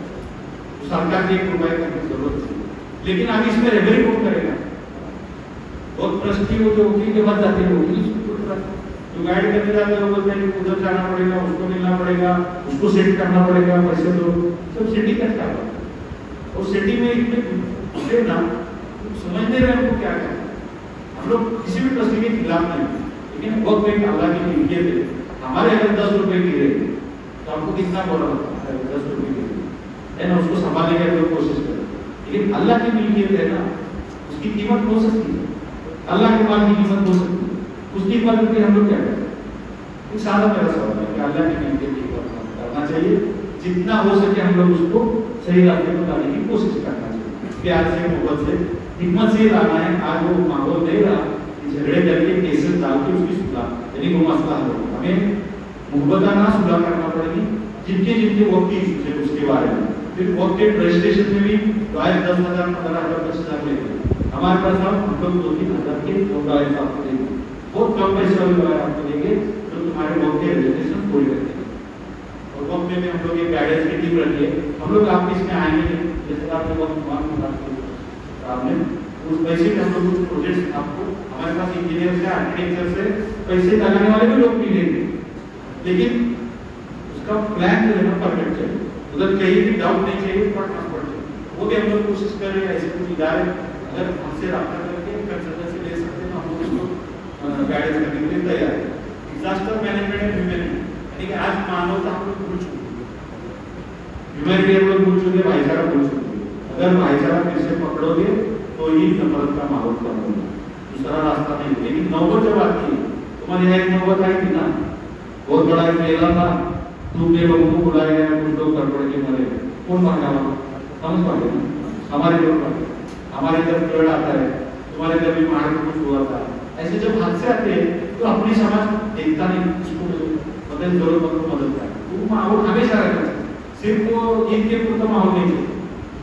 तो सरकार की एक उपाय करने की ज़रूरत है। लेकिन अब इसमें रेवरी कौन करेगा। बहुत ट्रस्टी हो जो वकील के पास जाते हैं वकील जो गाइड करने जाते हैं, वो बोलते हैं उधर जाना पड़ेगा, उसको मिलना पड़ेगा, उसको सेट करना पड़ेगा, पैसे दो। सब सिटी का क्या और सिटी में इतने ना समझने में हमको क्या करना हम लोग किसी भी ट्रस्टी के खिलाफ नहीं। हैं। लेकिन वक्त एक अल्लाह की मिल्कियत है। हमारे अगर दस रुपए गिरे तो हमको कितना बोला दस रुपए गिरे है। ना, उसको संभालने की कोशिश करें। लेकिन अल्लाह की मिल्कियत है ना, उसकी कीमत हो सकती है। अल्लाह के माल की कीमत हो सकती है। उसकी कीमत करके हम लोग क्या करें? सादा मेरा सवाल है कि अल्लाह की मिल्कियत की करना चाहिए। जितना हो सके हम लोग उसको सही रास्ते पर लाने की कोशिश करना चाहिए। प्यार से, मोहब्बत से, हिम्मत से लाना है आज वो माहौल नहीं रहा झगड़े करके केसेस डाल के उसकी सुलह। यानी वो मसला हो हमें मोहब्बताना सुलह करना पड़ेगी। जिनके जिनके वक्त इश्यूज़ है, उसके बारे में। फिर वक्त के रजिस्ट्रेशन में भी गाय दस हज़ार, पंद्रह हज़ार पच्चीस हज़ार लेंगे हमारे पास हम लोग दो तीन हज़ार के गाय आपको देंगे। बहुत कम पैसे वाली गाय आपको देंगे जो तुम्हारे वक्त के रजिस्ट्रेशन पूरी कर देंगे और वक्त में हम लोग एक गाइडेंस की टीम रखी है। हम लोग आपके इसमें आएँगे, जैसे आपने वक्त मान की बात की आपने उस पैसे में हम लोग कुछ प्रोजेक्ट्स आपको, हमारे पास इंजीनियर से आर्किटेक्चर से पैसे लगाने वाले भी लोग मिलेंगे। लेकिन उसका प्लान जो है ना परफेक्ट चाहिए उधर कहीं भी डाउट नहीं चाहिए वो भी हम लोग कोशिश कर रहे हैं, ऐसे कुछ इदारे अगर हमसे रब्ता करके कंसल्टेंसी ले सकते हैं तो हम लोग उसको गाइडेंस करने के लिए तैयार है। डिजास्टर मैनेजमेंट एंड ह्यूमैनिटी यानी कि आज मानवता हम लोग भूल चुके हैं। ह्यूमैनिटी हम लोग भूल चुके हैं, भाईचारा भूल चुके हैं। अगर भाईचारा फिर से पकड़ोगे तो ही नफरत का माहौल कम होगा दूसरा रास्ता नहीं। लेकिन नौबत जब आती है, तुम्हारे यहाँ एक नौबत आई थी ना? बहुत बड़ा एक मेला था। तुम तुमने लोगों को बुलाया गया, कुछ लोग गड़बड़ के मरे। कौन वहाँ समझ पाते हमारे लोग हमारे इधर पेड़ आता है, तुम्हारे इधर भी पहाड़ कुछ हुआ था ऐसे जब हादसे आते हैं तो अपनी समाज देखता नहीं, उसको मदद ज़रूरत को मदद करे वो माहौल हमेशा रहता है। सिर्फ़ वो ईद के पूर्ता माहौल नहीं चाहिए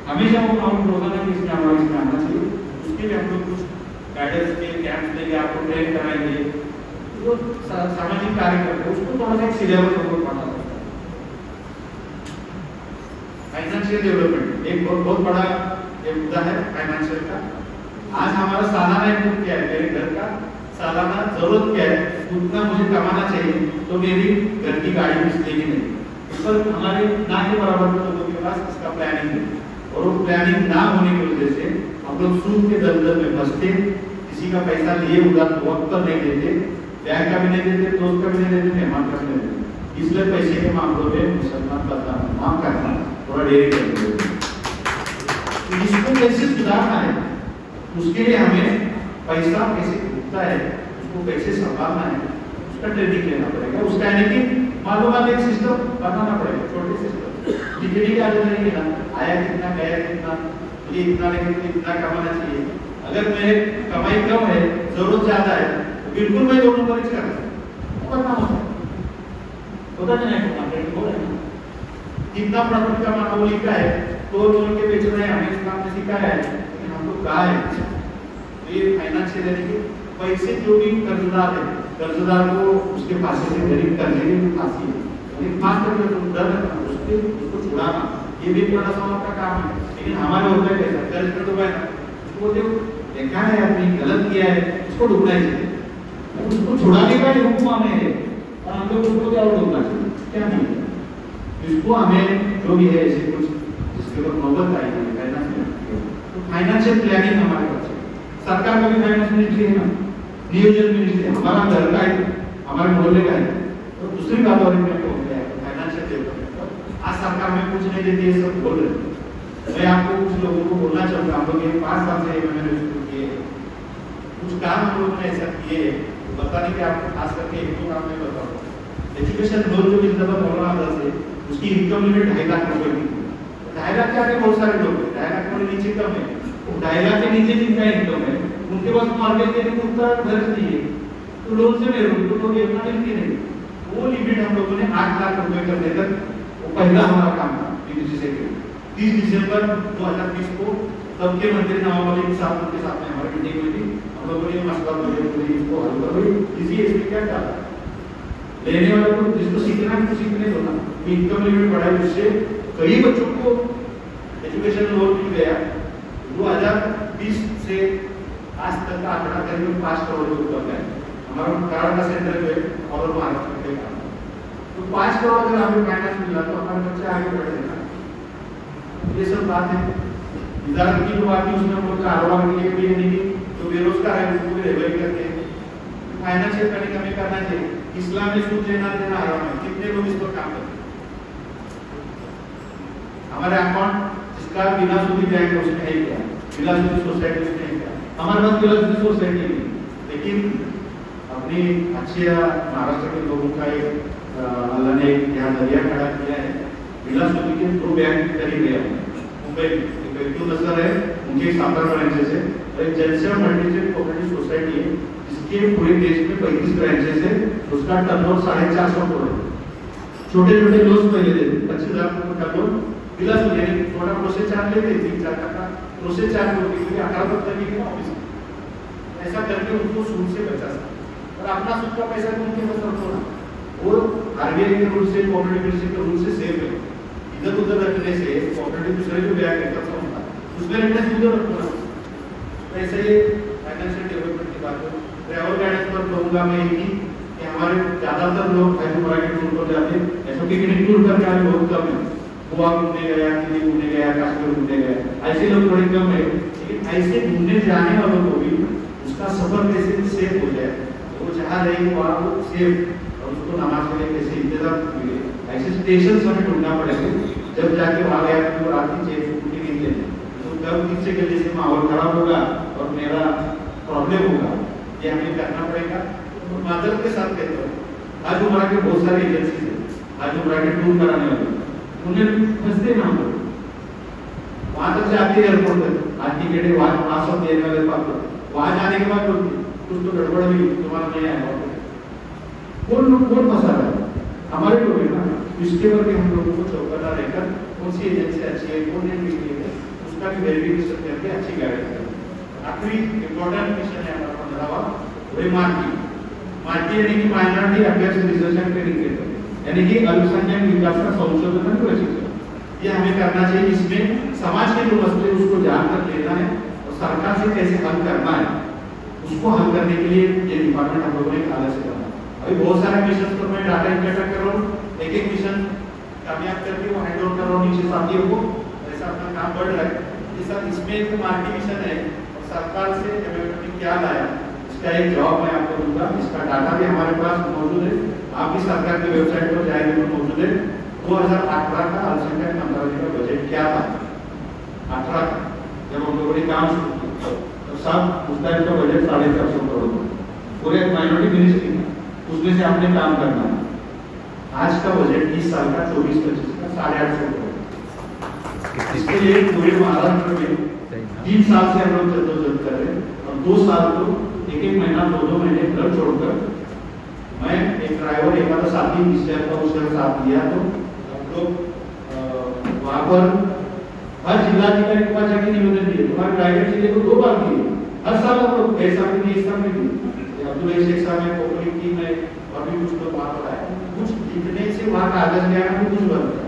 हमेशा वो माहौल होगा ना कि इसमें हमारा इसमें आना चाहिए। उसके लिए हम लोग कुछ गाइडेंस के कैंप देंगे आपको ट्रेन कराएँगे। जो सामाजिक कार्य करते हैं उसको थोड़ा सा सिलेबस हम लोग पढ़ा सकते हैं। फाइनेंशियल डेवलपमेंट एक बहुत बड़ा ये मुद्दा है फाइनेंशियल का। आज हमारा सालाना इनकम क्या है, मेरे घर का सालाना ज़रूरत क्या है, उतना मुझे कमाना चाहिए तो मेरी घर की गाड़ी बिजलेगी नहीं। पर हमारे ना के बराबर लोगों के पास इसका प्लानिंग है और वो प्लानिंग ना होने की वजह से हम लोग सूद के दलदल में फंसते, किसी का पैसा लिए उधार वक्त पर नहीं देते, बैंक का भी नहीं देते, दोस्त का भी नहीं देते, मेहमान का भी नहीं देते। इसलिए पैसे के मामलों में मुसलमान का माफ़ करना थोड़ा देरी कर तो कैसे सुधारना है? उसके लिए हमें पैसा कैसे उठता है? उसको कैसे संभालना है? उसका ट्रेनिंग लेना पड़ेगा। उसका यानी कि मालूम एक सिस्टम बनाना पड़ेगा, छोटे सिस्टम लिखने की आदत रहेगी ना, आया कितना, गया कितना, ये इतना लेकिन इतना कमाना चाहिए। अगर मेरे कमाई कम है, ज़रूरत ज़्यादा है तो बिल्कुल मैं दो नंबर ही करता हूँ। करना होता है। होता नहीं है हो रहा कितना प्रॉफिट कमाना, वो लिखा है तो लोन के बेच हैं हमें इस काम में सिखाया है लेकिन हम लोग कहा है। तो ये फाइनेंशियल यानी कि पैसे जो भी कर्जदार है कर्जदार को उसके फांसी से गरीब कर्जे की फांसी है। लेकिन खास करके जो डर ना, उसके उसको छुड़ाना। ये भी बड़ा सा का काम है। लेकिन हमारे होता है कैसा कर्ज कर दो भाई उसको हो देखा है आपने गलत किया है उसको ढूंढना चाहिए। उसको छुड़ाने का हुक्म हमें है और हम लोग उसको क्या ढूंढना चाहिए? क्या नहीं इसको हमें जो भी है ऐसे कुछ जिसके ऊपर नौबत आई है फाइनेंशियल तो फाइनेंशियल प्लानिंग हमारे पास है सरकार का भी फाइनेंस मिनिस्ट्री है ना? नियोजन मिनिस्ट्री हमारा घर का है हमारे मोहल्ले का है तो दूसरी बात और इनमें हो गया है फाइनेंशियल डेवलपमेंट आज सरकार में कुछ नहीं देती है सब बोल रहे हैं। मैं आपको कुछ लोगों को बोलना चाहूँगा हम लोग ये पाँच साल से मैंने शुरू किए हैं। कुछ काम हम लोगों ने ऐसा किए हैं, बताने के आपको खास करके एक दो काम मैं बताऊँ। एजुकेशन लोन जो इस दफ़ा मौलाना से उसकी इनकम लिमिट ढाई लाख रुपए की। लाख के आगे बहुत सारे लोग हैं। लाख के नीचे कम है। ढाई के नीचे जिनका इनकम है, उनके पास मार्केट के लिए उतना घर नहीं है। तो लोन से उनको लोग इतना मिलती नहीं। वो लिमिट हम लोगों ने आठ लाख रुपए कर देकर वो पहला हमारा काम था पीडीसी से तीस दिसंबर 2020 को तब के मंत्री नवाब मलिक साहब उनके साथ में हमारी मीटिंग हुई थी। हम लोगों ने मसला मुझे इसको हल कर हुई इसी इसमें क्या डाला लेने वाले को जिसको सीखना है उसको सीखने दो ना। इनकम लिमिट बढ़ाई उससे कई बच्चों को एजुकेशन लोन मिल गया। 2020 से आज तक का आंकड़ा करीब पाँच करोड़ के ऊपर है। हमारा कारण सेंटर जो है और महाराष्ट्र के काम। तो पाँच करोड़ अगर हमें फाइनेंस मिला तो हमारे बच्चे आगे बढ़ेगा ये सब बात है। विधान की जो बात है, उसमें हम लोग कारोबार के लिए भी कि जो बेरोजगार है उनको भी रेबल करते हैं। फाइनेंशियल कटिंग हमें करना चाहिए। इस्लाम में सूद लेना देना हराम है। कितने लोग इस पर काम करते हैं? हमारे अकाउंट जिसका बिना सूदी बैंक है, उसने नहीं किया। बिना सूदी सोसाइटी उसने नहीं किया। हमारे पास बिना सूदी सोसाइटी नहीं लेकिन अपनी अच्छे महाराष्ट्र के लोगों का एक अल्लाह ने यहाँ ज़रिया खड़ा किया है। बिना सूदी के दो बैंक खरीद लिया मुंबई में। एक व्यक्ति नज़र है उनके सात ब्रांचेस है। और एक जलसा मल्टीजेट कोऑपरेटिव सोसाइटी है, जिसके पूरे देश में पैंतीस ब्रांचेस है। उसका टर्नओवर साढ़े चार सौ करोड़ है। छोटे छोटे लोन पहले देते पच्चीस हज़ार का लोन बिला सूद यानी थोड़ा प्रोसेस चार्ज लेते तीन चार टका प्रोसेस चार्ज होती है अठारह तक तक के ऑफ़िस ऐसा करके उनको सूद से बचा सकते और अपना सूद का पैसा भी उनके रखो ना वो आरबीआई के रूल से कोऑपरेटिव के रूल से सेफ़ है इधर उधर रखने से कोऑपरेटिव दूसरे जो बैंक है तब होता उसमें रखने से उधर रखो ना तो ऐसे ही फाइनेंशियल डेवलपमेंट की बात हो ट्रैवल गाइडेंस पर कहूँगा मैं यही कि हमारे ज़्यादातर लोग हैदराबाद के टूर पर जाते हैं ऐसा पिकनिक टूर करके आए बहुत कम है गोवा घूमने गया दिल्ली घूमने गया कश्मीर घूमने गया ऐसे लोग थोड़े कम है, लेकिन ऐसे घूमने जाने वालों को भी उसका सफ़र कैसे सेफ़ हो जाए। वो जहाँ रहेंगे वहाँ वो सेफ़ और उसको नमाज़ के लिए कैसे इंतज़ाम मिले। ऐसे स्टेशन हमें ढूंढना पड़ेगा। जब जाके वहाँ गया तो रात की चेक छुट्टी नहीं लेते तो कब किससे गले से माहौल खराब होगा और मेरा प्रॉब्लम होगा। ये हमें करना पड़ेगा। तो मादर के साथ कहते हैं, आज उम्र के बहुत सारी एजेंसी है। आज उम्र के टूर कराने वाले उन्हें फंसते ना लोग। वहाँ तक जाते एयरपोर्ट तक। टिकट है, वहाँ वहाँ सब देने वाले पास वहाँ जाने के बाद बोलते कुछ तो गड़बड़ हुई। तुम्हारा नहीं आया कौन कौन फंसा है? हमारे लोग है ना। इसके ऊपर भी हम लोगों को चौकन्ना रहकर कौन सी एजेंसी अच्छी है, कौन नहीं है, उसका भी वेरिफिकेशन करके अच्छी गाइड करें आखिरी इम्पोर्टेंट मिशन है, हमारा पंद्रहवा। वही मार्की। मार्की यानी कि minority research and training centre यानी कि अल्पसंख्यक विकास का संशोधन और प्रशिक्षण ये हमें करना चाहिए इसमें समाज के जो मसले उसको जानकर लेना है और सरकार से कैसे हल करना है, उसको हल करने के लिए ये डिपार्टमेंट हम लोगों ने अलग से करना अभी बहुत सारे मिशन पर मैं डाटा इकट्ठा कर रहा हूँ। एक एक मिशन कामयाब करके वो हैंड ओवर कर रहा हूँ नीचे साथियों को ऐसा अपना काम बढ़ रहा है। इसमें जो मार्की मिशन है सरकार से क्या लाया? इसका एक जवाब मैं आपको दूँगा। इसका डाटा भी हमारे पास मौजूद है। आप भी सरकार की वेबसाइट पर जाएँगे तो मौजूद है। दो हज़ार अठारह का अल्पसंख्यक मंत्रालय का बजट क्या था? अठारह जब हम लोगों ने काम शुरू किया तो सब उस टाइम का बजट साढ़े चार सौ करोड़ था। पूरे माइनॉरिटी मिनिस्ट्री था उसमें से आपने काम करना है। आज का बजट इस साल का चौबीस पच्चीस का साढ़े आठ सौ करोड़ इसके लिए पूरे महाराष्ट्र में तीन साल से हम लोग जद्दोजहद कर रहे हैं। और दो साल तो एक एक महीना, दो दो महीने घर छोड़कर मैं एक ड्राइवर एक आधा साथी इस शहर का उस शहर साथ दिया तो हम लोग वहाँ पर हर जिलाधिकारी के पास जाके निवेदन दिए। तुम्हारे ड्राइवर ज़िले को दो बार दिए। हर साल हम लोग ऐसा भी नहीं ऐसा भी। नहीं अब्दुल शेख साहब है कोपली टीम है और भी कुछ लोग वहाँ पर आए। कुछ लिखने से वहाँ कागज़ गया है, कुछ बन गया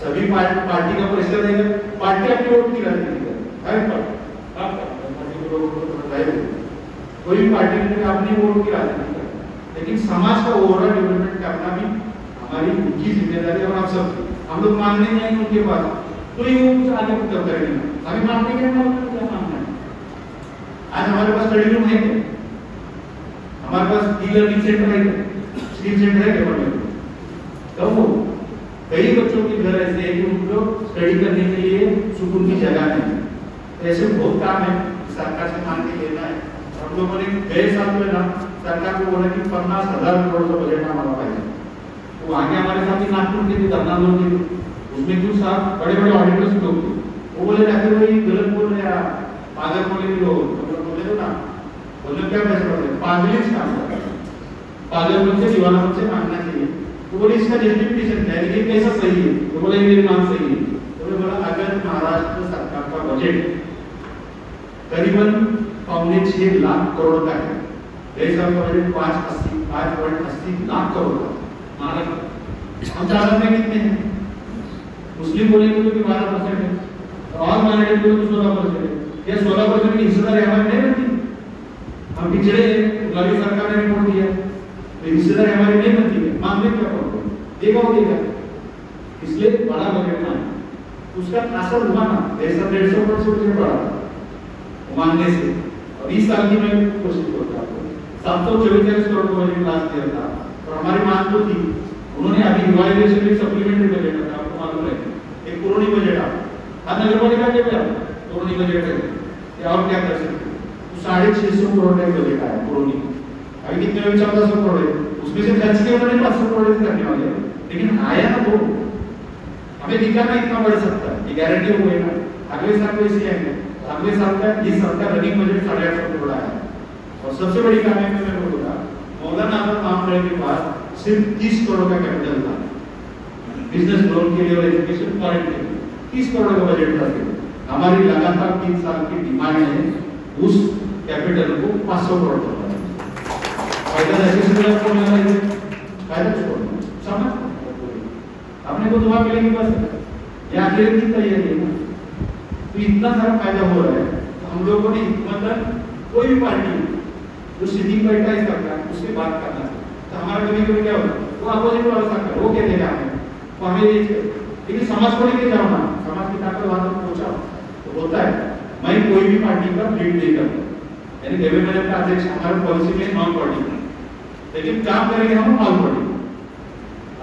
सभी पार्टी का प्रेशर रहेगा पार्टी अपनी वोट की राजनीति करे हर पार्टी। कोई पार्टी ने अपनी वोट की राजनीति करे लेकिन समाज का ओवरऑल डेवलपमेंट करना भी हमारी उनकी ज़िम्मेदारी और आप सब हम लोग मांगने जाएँगे उनके पास तो ये कुछ आगे करते रहेंगे अभी मांगने के क्या मांगना है? आज हमारे पास स्टडी रूम है हमारे पास ई लर्निंग सेंटर है स्किल सेंटर है क्या कब कई बच्चों के घर ऐसे हैं कि उनको स्टडी करने के लिए सुकून की जगह नहीं तो ऐसे बहुत काम है। सरकार से मांग के लेना है। हम लोगों ने गए साल में ना, सरकार को बोला कि पन्नास हज़ार करोड़ का बजट हमारा पाहिजे तो आगे हमारे साथ ही नागपुर के थे धरना लोग उसमें कुछ साहब बड़े बड़े ऑडिटर्स लोग थे वो बोले जाके भाई, गलत बोल रहे हैं पागल बोले लोग लोग बोले तो ना। बोले क्या पैसे पड़ते पागल काम करते पागल बन से दीवाना बन से मांगना चाहिए। तो बोले, इसका जस्टिफिकेशन है? ये कैसा सही है? तो बोले मेरी मांग सही है। तो बोला अगर महाराष्ट्र सरकार का बजट करीबन पौने छह लाख करोड़ का है साल का बजट पाँच अस्सी, पाँच पॉइंट अस्सी लाख करोड़ का महाराष्ट्र हम चार में कितने हैं मुस्लिम बोलेंगे तो भी बारह परसेंट है और बोले तो सोलह परसेंट है ये सोलह परसेंट की हिस्सेदारी हमारी नहीं बनती हम पिछड़े गुलाबी सरकार ने रिपोर्ट दिया तो हिस्सेदारी हमारी नहीं बनती है मांगने क्या देगा वो देगा इसलिए बड़ा बजट ना उसका असर हुआ ना डेढ़ सौ करोड़ से मुझे बढ़ा मांगने से। और इस साल की मैं कोशिश करता हूँ। सात सौ चौबीस करोड़ को मैंने क्लास दिया था। और हमारी मांग तो थी। उन्होंने अभी रिवाइजेशन में सप्लीमेंट्री बजट था, आपको मालूम है। एक पुरानी बजट आ अब नगर पालिका के पुरानी बजट है। क्या और क्या कर सकते तो साढ़े छह सौ करोड़ का बजट आया, पुरानी। अभी कितने में चौदह सौ करोड़ है? उसमें से खर्च के उन्होंने पाँच सौ करोड़ करने वाले लेकिन आया ना वो। हमें दिखा ना इतना बढ़ सकता है। ये गारंटी हो गई ना। अगले साल को इसी आएँगे। अगले साल का इस साल का रनिंग बजट साढ़े आठ सौ करोड़ आया। और सबसे बड़ी कामयाबी मैं बोलूँगा, मौलाना आज़ाद करने के बाद सिर्फ़ तीस करोड़ का कैपिटल था। बिज़नेस लोन के लिए और एजुकेशन फंड के लिए। तीस करोड़ का बजट था हमारी लगातार तीन साल की डिमांड है उस कैपिटल को पाँच सौ करोड़ तक फ़ायदा छोड़। समझ? अपने को दुआ मिलेगी बस। ये आखिर की तैयारी है। तो इतना सारा फ़ायदा हो रहा है तो हम लोगों ने मतलब कोई भी पार्टी जो सिटिंग करता है, उससे बात करना तो हमारा कभी कभी क्या होता वो अपोजिट वाला है वो कहते हैं हमें तो हमें ये लेकिन समाज को लेके जाओ ना, समाज की ताकत वहाँ तक पहुंचाओ। तो होता है, मैं कोई भी पार्टी का लीड नहीं करता। यानी देवेंद्र का अध्यक्ष हमारे पॉलिसी में नॉन पार्टी लेकिन काम करेंगे हम ऑल पार्टी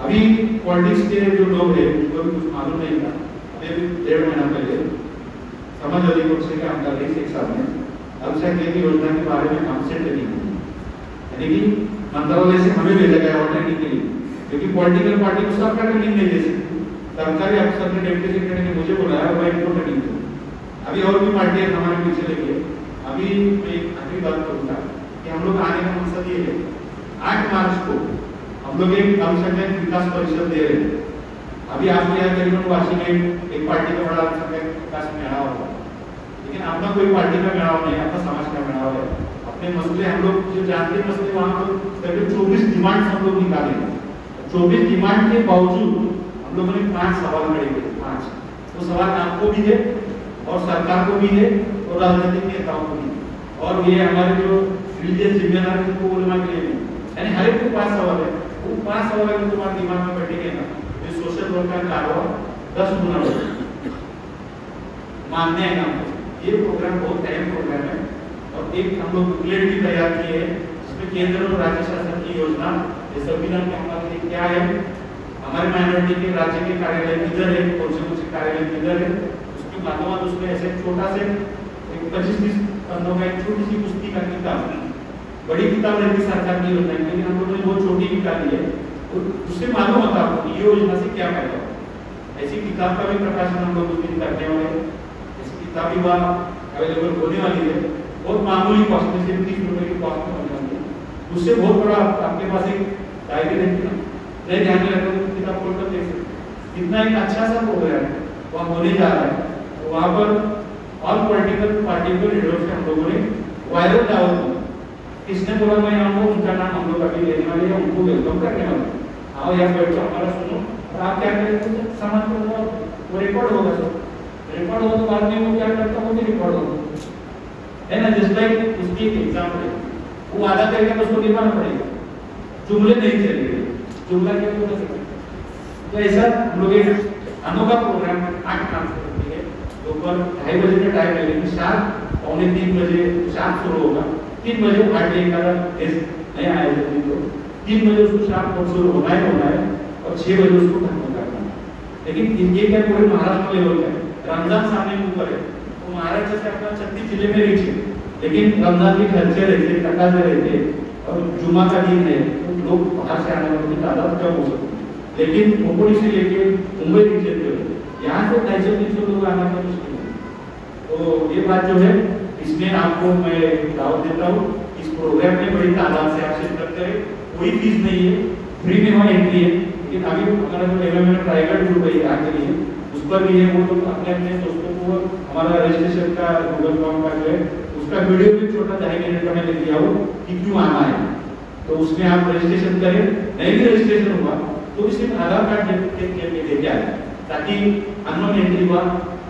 अभी पॉलिटिक्स के जो लोग हैं, उनको भी कुछ मालूम नहीं था। अभी डेढ़ महीना पहले समाज अधिकार से एक साथ में। अल्पसंख्यक की योजना के बारे में हमसे ट्रेनिंग हुई यानी कि मंत्रालय से हमें भेजा गया और ट्रेनिंग के लिए, क्योंकि पॉलिटिकल पार्टी को सरकार ट्रेनिंग नहीं दे सकती। सरकारी अफसर ने डेप्यूटी सेक्रेटरी ने मुझे बुलाया मैं इनको ट्रेनिंग दूँ। अभी और भी पार्टियाँ हमारे पीछे लगी है। अभी मैं आखिरी बात करूँगा कि हम लोग आने का मकसद ये है। आठ मार्च को हम लोग एक अल्पसंख्यक विकास परिषद दे रहे हैं। अभी आपके यहाँ करीबन वाशी में एक पार्टी का बड़ा विकास मेला होगा। लेकिन अपना कोई पार्टी का मेड़ाव नहीं है अपना समाज का मेड़ाव है। अपने मसले हम लोग जो जानते हैं, मसले वहाँ पर करीब चौबीस डिमांड हम लोग निकाले चौबीस डिमांड के बावजूद हम लोगों ने पाँच सवाल खड़े किए, पाँच। वो सवाल आपको भी है, और सरकार को भी है, और राजनीतिक नेताओं को भी और ये हमारे जो रिलीजियस जिम्मेदार है, उनको बोलना के लिए नहीं। यानी हर एक को पाँच सवाल है। वो पाँच सवाल अगर तुम्हारे दिमाग में बैठेंगे वर्क का कारोबार दस गुना बढ़ेगा मानने हैं ना ये प्रोग्राम बहुत अहम प्रोग्राम है और एक हम लोग बुकलेट भी तैयार किए हैं, जिसमें केंद्र और राज्य शासन की योजना, ये संविधान के हमारे लिए क्या है? हमारे माइनॉरिटी के राज्य के कार्यालय किधर है? कौन से कौन से कार्यालय किधर है? उसके माध्यम उसमें ऐसे छोटा से एक पच्चीस तीस पन्नों का एक छोटी सी पुस्तिका किताब, बड़ी किताब रहती सरकार की योजना लेकिन हम लोगों ने बहुत छोटी निकाली है। उससे मालूम होता आपको ये योजना से क्या फ़ायदा? ऐसी किताब का भी प्रकाशन हम लोग उस दिन करने वाले हैं। किताबी वहाँ अवेलेबल होने वाली है। बहुत मामूली कॉस्ट में सिर्फ़ तीस रुपए की कॉस्ट में होने वाली है। उससे बहुत बड़ा आपके पास एक डायरी रहती ना। नहीं ध्यान में रखो किताब खोलकर देख सकते कितना एक अच्छा सा प्रोग्राम है वहाँ होने जा रहा है। तो वहाँ पर ऑल पॉलिटिकल पार्टी को हम लोगों ने वायरल दी किसने बोला, मैं यहाँ उनका नाम हम लोग अभी लेने वाले हैं, उनको वेलकम करने वाले आओ यहाँ बैठो, हमारा सुनो। आप क्या करेंगे समाज को वो रिकॉर्ड होगा सर रिकॉर्ड हो तो बाद में वो क्या करता वो भी रिकॉर्ड होगा। है ना? जस्ट लाइक उसकी एक एग्ज़ाम्पल है। वो आधा करेगा तो उसको निभाना पड़ेगा। जुमले नहीं चलेंगे। जुमला क्या बोल सकते तो ऐसा हम लोग एक अनोखा प्रोग्राम आठ काम करते हैं। दोपहर ढाई बजे टाइम है, लेकिन शाम पौने तीन बजे शाम शुरू होगा। तीन बजे हार्डली एक गेस्ट नहीं आया जल्दी तो तीन बजे उसको शाम को शुरू होना ही होना है और छह बजे उसको खत्म करना है। लेकिन ये क्या पूरे महाराष्ट्र लेवल का है? रमज़ान सामने ऊपर है। तो महाराष्ट्र से अपना छत्तीस ज़िले में रीच है। लेकिन रमज़ान के खर्चे रहते तकाजे रहते और जुमा का दिन है तो लोग बाहर से आने वालों की तादाद कम हो सकती है। लेकिन खोपड़ी से लेके मुंबई रीच यहाँ से ढाई सौ, तीन सौ लोग आना मुश्किल है। तो ये बात जो है इसमें आपको मैं दावत देता हूँ। इस प्रोग्राम में बड़ी तादाद से आप शिरकत करें कोई फ़ीस नहीं है। फ्री में वहाँ एंट्री है। लेकिन अभी हमारा जो एम एम प्राइवेट ग्रुप है यहाँ के लिए उस पर भी है वो लोग। अपने अपने दोस्तों को हमारा रजिस्ट्रेशन का गूगल फॉर्म का जो है, उसका वीडियो भी छोटा ढाई मिनट का मैं लिख दिया हो कि क्यों आना है। तो उसमें आप रजिस्ट्रेशन करें। नहीं भी रजिस्ट्रेशन हुआ तो सिर्फ़ आधार कार्ड लेके आए। ताकि अननोन एंट्री हुआ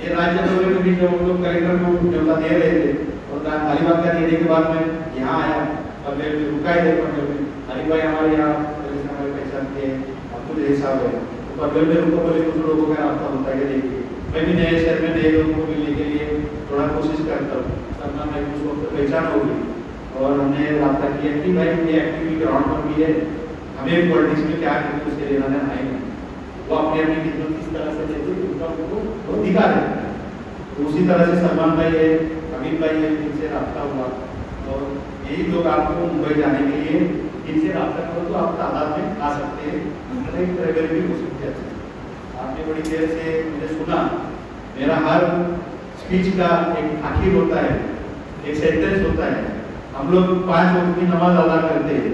ये राज्य दौरे में भी जब हम लोग कार्यक्रम को न्योता दे रहे थे, और बात का देने के बाद में यहाँ आया, और मैं रुका ही देखा मैं भाई हमारे यहाँ हमारे पहचान के अब्दुल साहब है तो पगल में रुको बोले कुछ लोगों का रास्ता होता है देखिए मैं भी नए शहर में नए लोगों को मिलने के लिए थोड़ा कोशिश करता हूँ सलमान भाई को उसको पहचान होगी और हमने रास्ता किया कि भाई, ये एक्टिविटी ग्राउंड पर भी है, हमें पॉलिटिक्स में क्या उसके है नहीं। वो अपने अपनी खिदमत किस तरह से हैं, उनका उनको दिखा देते तो उसी तरह से सलमान भाई है अमित भाई है इनसे रब्ता हुआ। और यही लोग आपको मुंबई जाने के लिए इनसे रब्ता करो तो आप तादाद में आ सकते हैं। मतलब ट्रेवल भी हो सकते हैं। आपने बड़ी देर से मुझे सुना मेरा हर स्पीच का एक आखिर होता है एक सेंटेंस होता है। हम लोग पाँच वक्त की नमाज़ अदा करते हैं।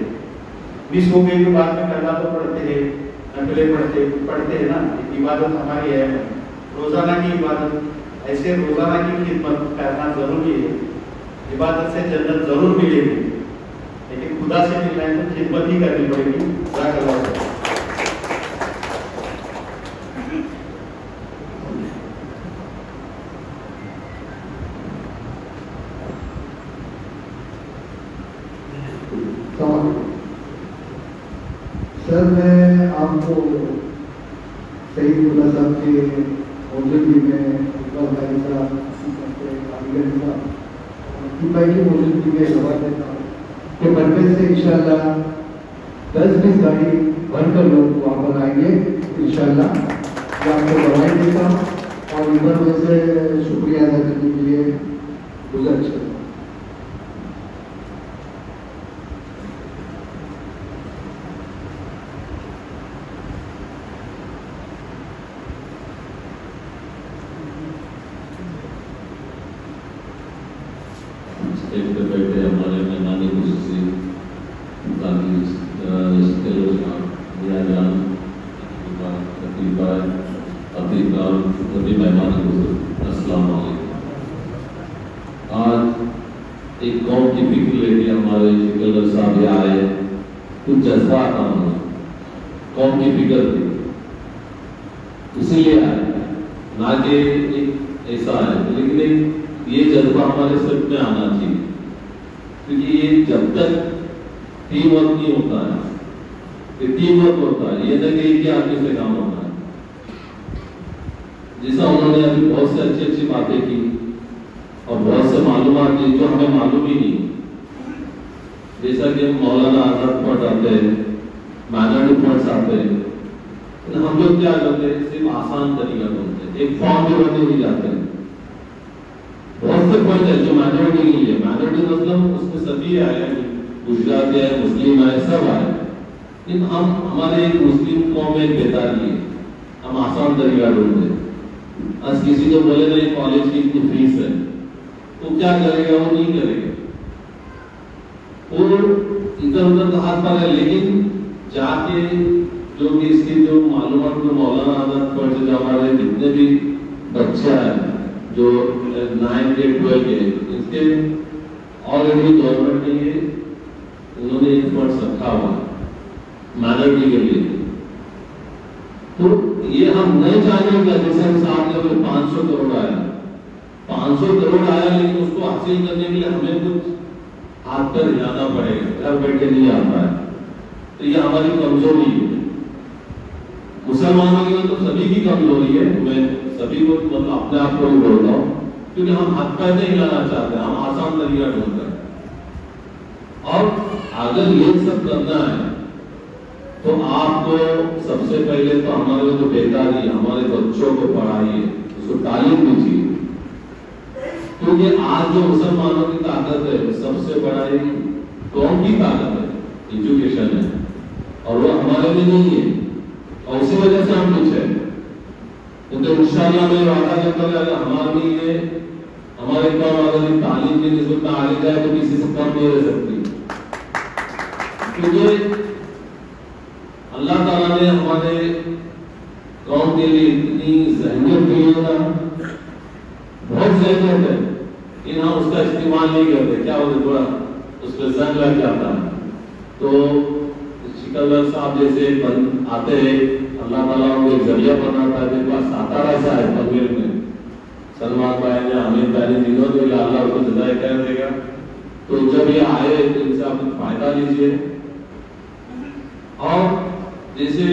मिस हो गई तो बाद में करना तो पड़ते हैं। नफले पढ़ते पढ़ते हैं ना इबादत हमारी है। रोज़ाना की इबादत, ऐसे रोज़ाना की खिदमत करना ज़रूरी है। इबादत से जन्नत ज़रूर मिलेगी। लेकिन खुदा से मिलना है तो खिदमत ही करनी पड़ेगी जाकर सवाल सर मैं आपको सईद मुल्ला साहब के मौजूदगी में इकबाल भाई साहब कारीगर साहब की। पहली भोजन में सवाल देता हूँ। कि बनने से इंशाल्लाह माइनॉरिटी के लिए। तो ये हम नहीं चाहेंगे जैसे सात लेवल पाँच सौ करोड़ आया पाँच सौ करोड़ आया लेकिन उसको हासिल करने के लिए हमें कुछ हाथ पर हिलाना पड़ेगा। घर बैठे नहीं आता है तो ये हमारी कमज़ोरी है। मुसलमानों की तो सभी की कमज़ोरी है। मैं सभी को मतलब अपने आप को भी बोलता हूँ, क्योंकि हम हाथ पैर नहीं हिलाना चाहते, हम आसान तरीका ढूंढते हैं। और अगर ये सब करना है तो आपको सबसे पहले तो हमारे जो बेकारी हमारे बच्चों को पढ़ाइए, उसको तालीम दीजिए। क्योंकि आज जो मुसलमानों की ताकत है, सबसे बड़ा ये कौन की ताकत है? एजुकेशन है। और वो हमारे में नहीं है। और उसी वजह से हम पीछे हैं। तो इंशाल्लाह मैं वादा करता हूँ अगर हमारे लिए हमारे कौम अगर तालीम की निस्बत में आगे जाए तो किसी से कम नहीं रह सकती। क्योंकि अल्लाह ताला ने हमारे कौम के लिए इतनी जहनीत की है ना। बहुत जहनीत है लेकिन हम उसका इस्तेमाल नहीं करते। क्या होता थोड़ा उस पर जंग लग जाता है। तो सिकंदर साहब जैसे बन आते हैं, अल्लाह ताला उनको एक ज़रिया बनाता है। जिनका सातारा से आए पनवेल में। सलमान भाई ने भाई ने दिनों के लिए अल्लाह उनको जजाय कर देगा। तो जब ये आए तो इनसे आप फ़ायदा लीजिए। और जैसे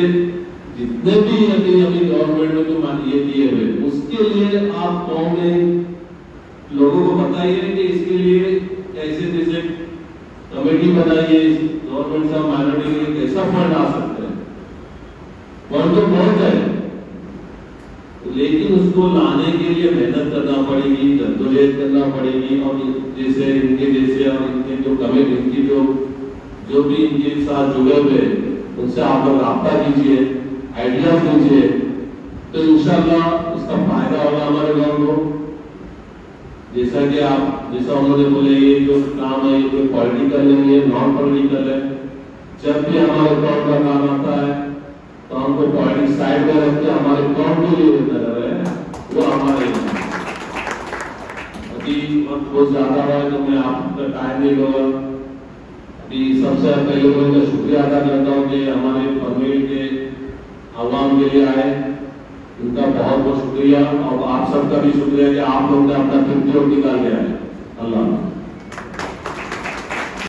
जितने भी अभी अभी गवर्नमेंट ने जो मान ये दिए हुए, उसके लिए आप कौन में लोगों को बताइए कि इसके लिए कैसे जैसे कमेटी बनाइए गवर्नमेंट से माइनॉरिटी के लिए कैसा फंड आ सकते हैं? फंड तो बहुत है। लेकिन उसको लाने के लिए मेहनत करना पड़ेगी जद्दोजहद करना पड़ेगी, और जैसे इनके जैसे और इनके जो कमेटी, इनकी जो जो भी इनके साथ जुड़े हुए उनसे आप लोग रब्ता कीजिए आइडिया दीजिए तो इंशाल्लाह उसका फ़ायदा होगा हमारे गाँव को। जैसा कि आप, जैसा उन्होंने बोले, ये जो काम है, ये पॉलिटिकल है ये नॉन पॉलिटिकल है जब भी हमारे गाँव का काम आता है तो हमको पॉलिटिक्स साइड में रख के हमारे गाँव के लिए नज़र है, वो हमारे अभी वक्त बहुत ज़्यादा है तो मैं आपका टाइम नहीं लूँगा अभी सबसे पहले मैं उनका शुक्रिया अदा करता हूँ कि हमारे पनवेल के आवाम के लिए आए। उनका बहुत बहुत शुक्रिया। और आप सबका भी शुक्रिया कि आप लोग ने अपना कीमती वक्त निकाल लिया है अल्लाह।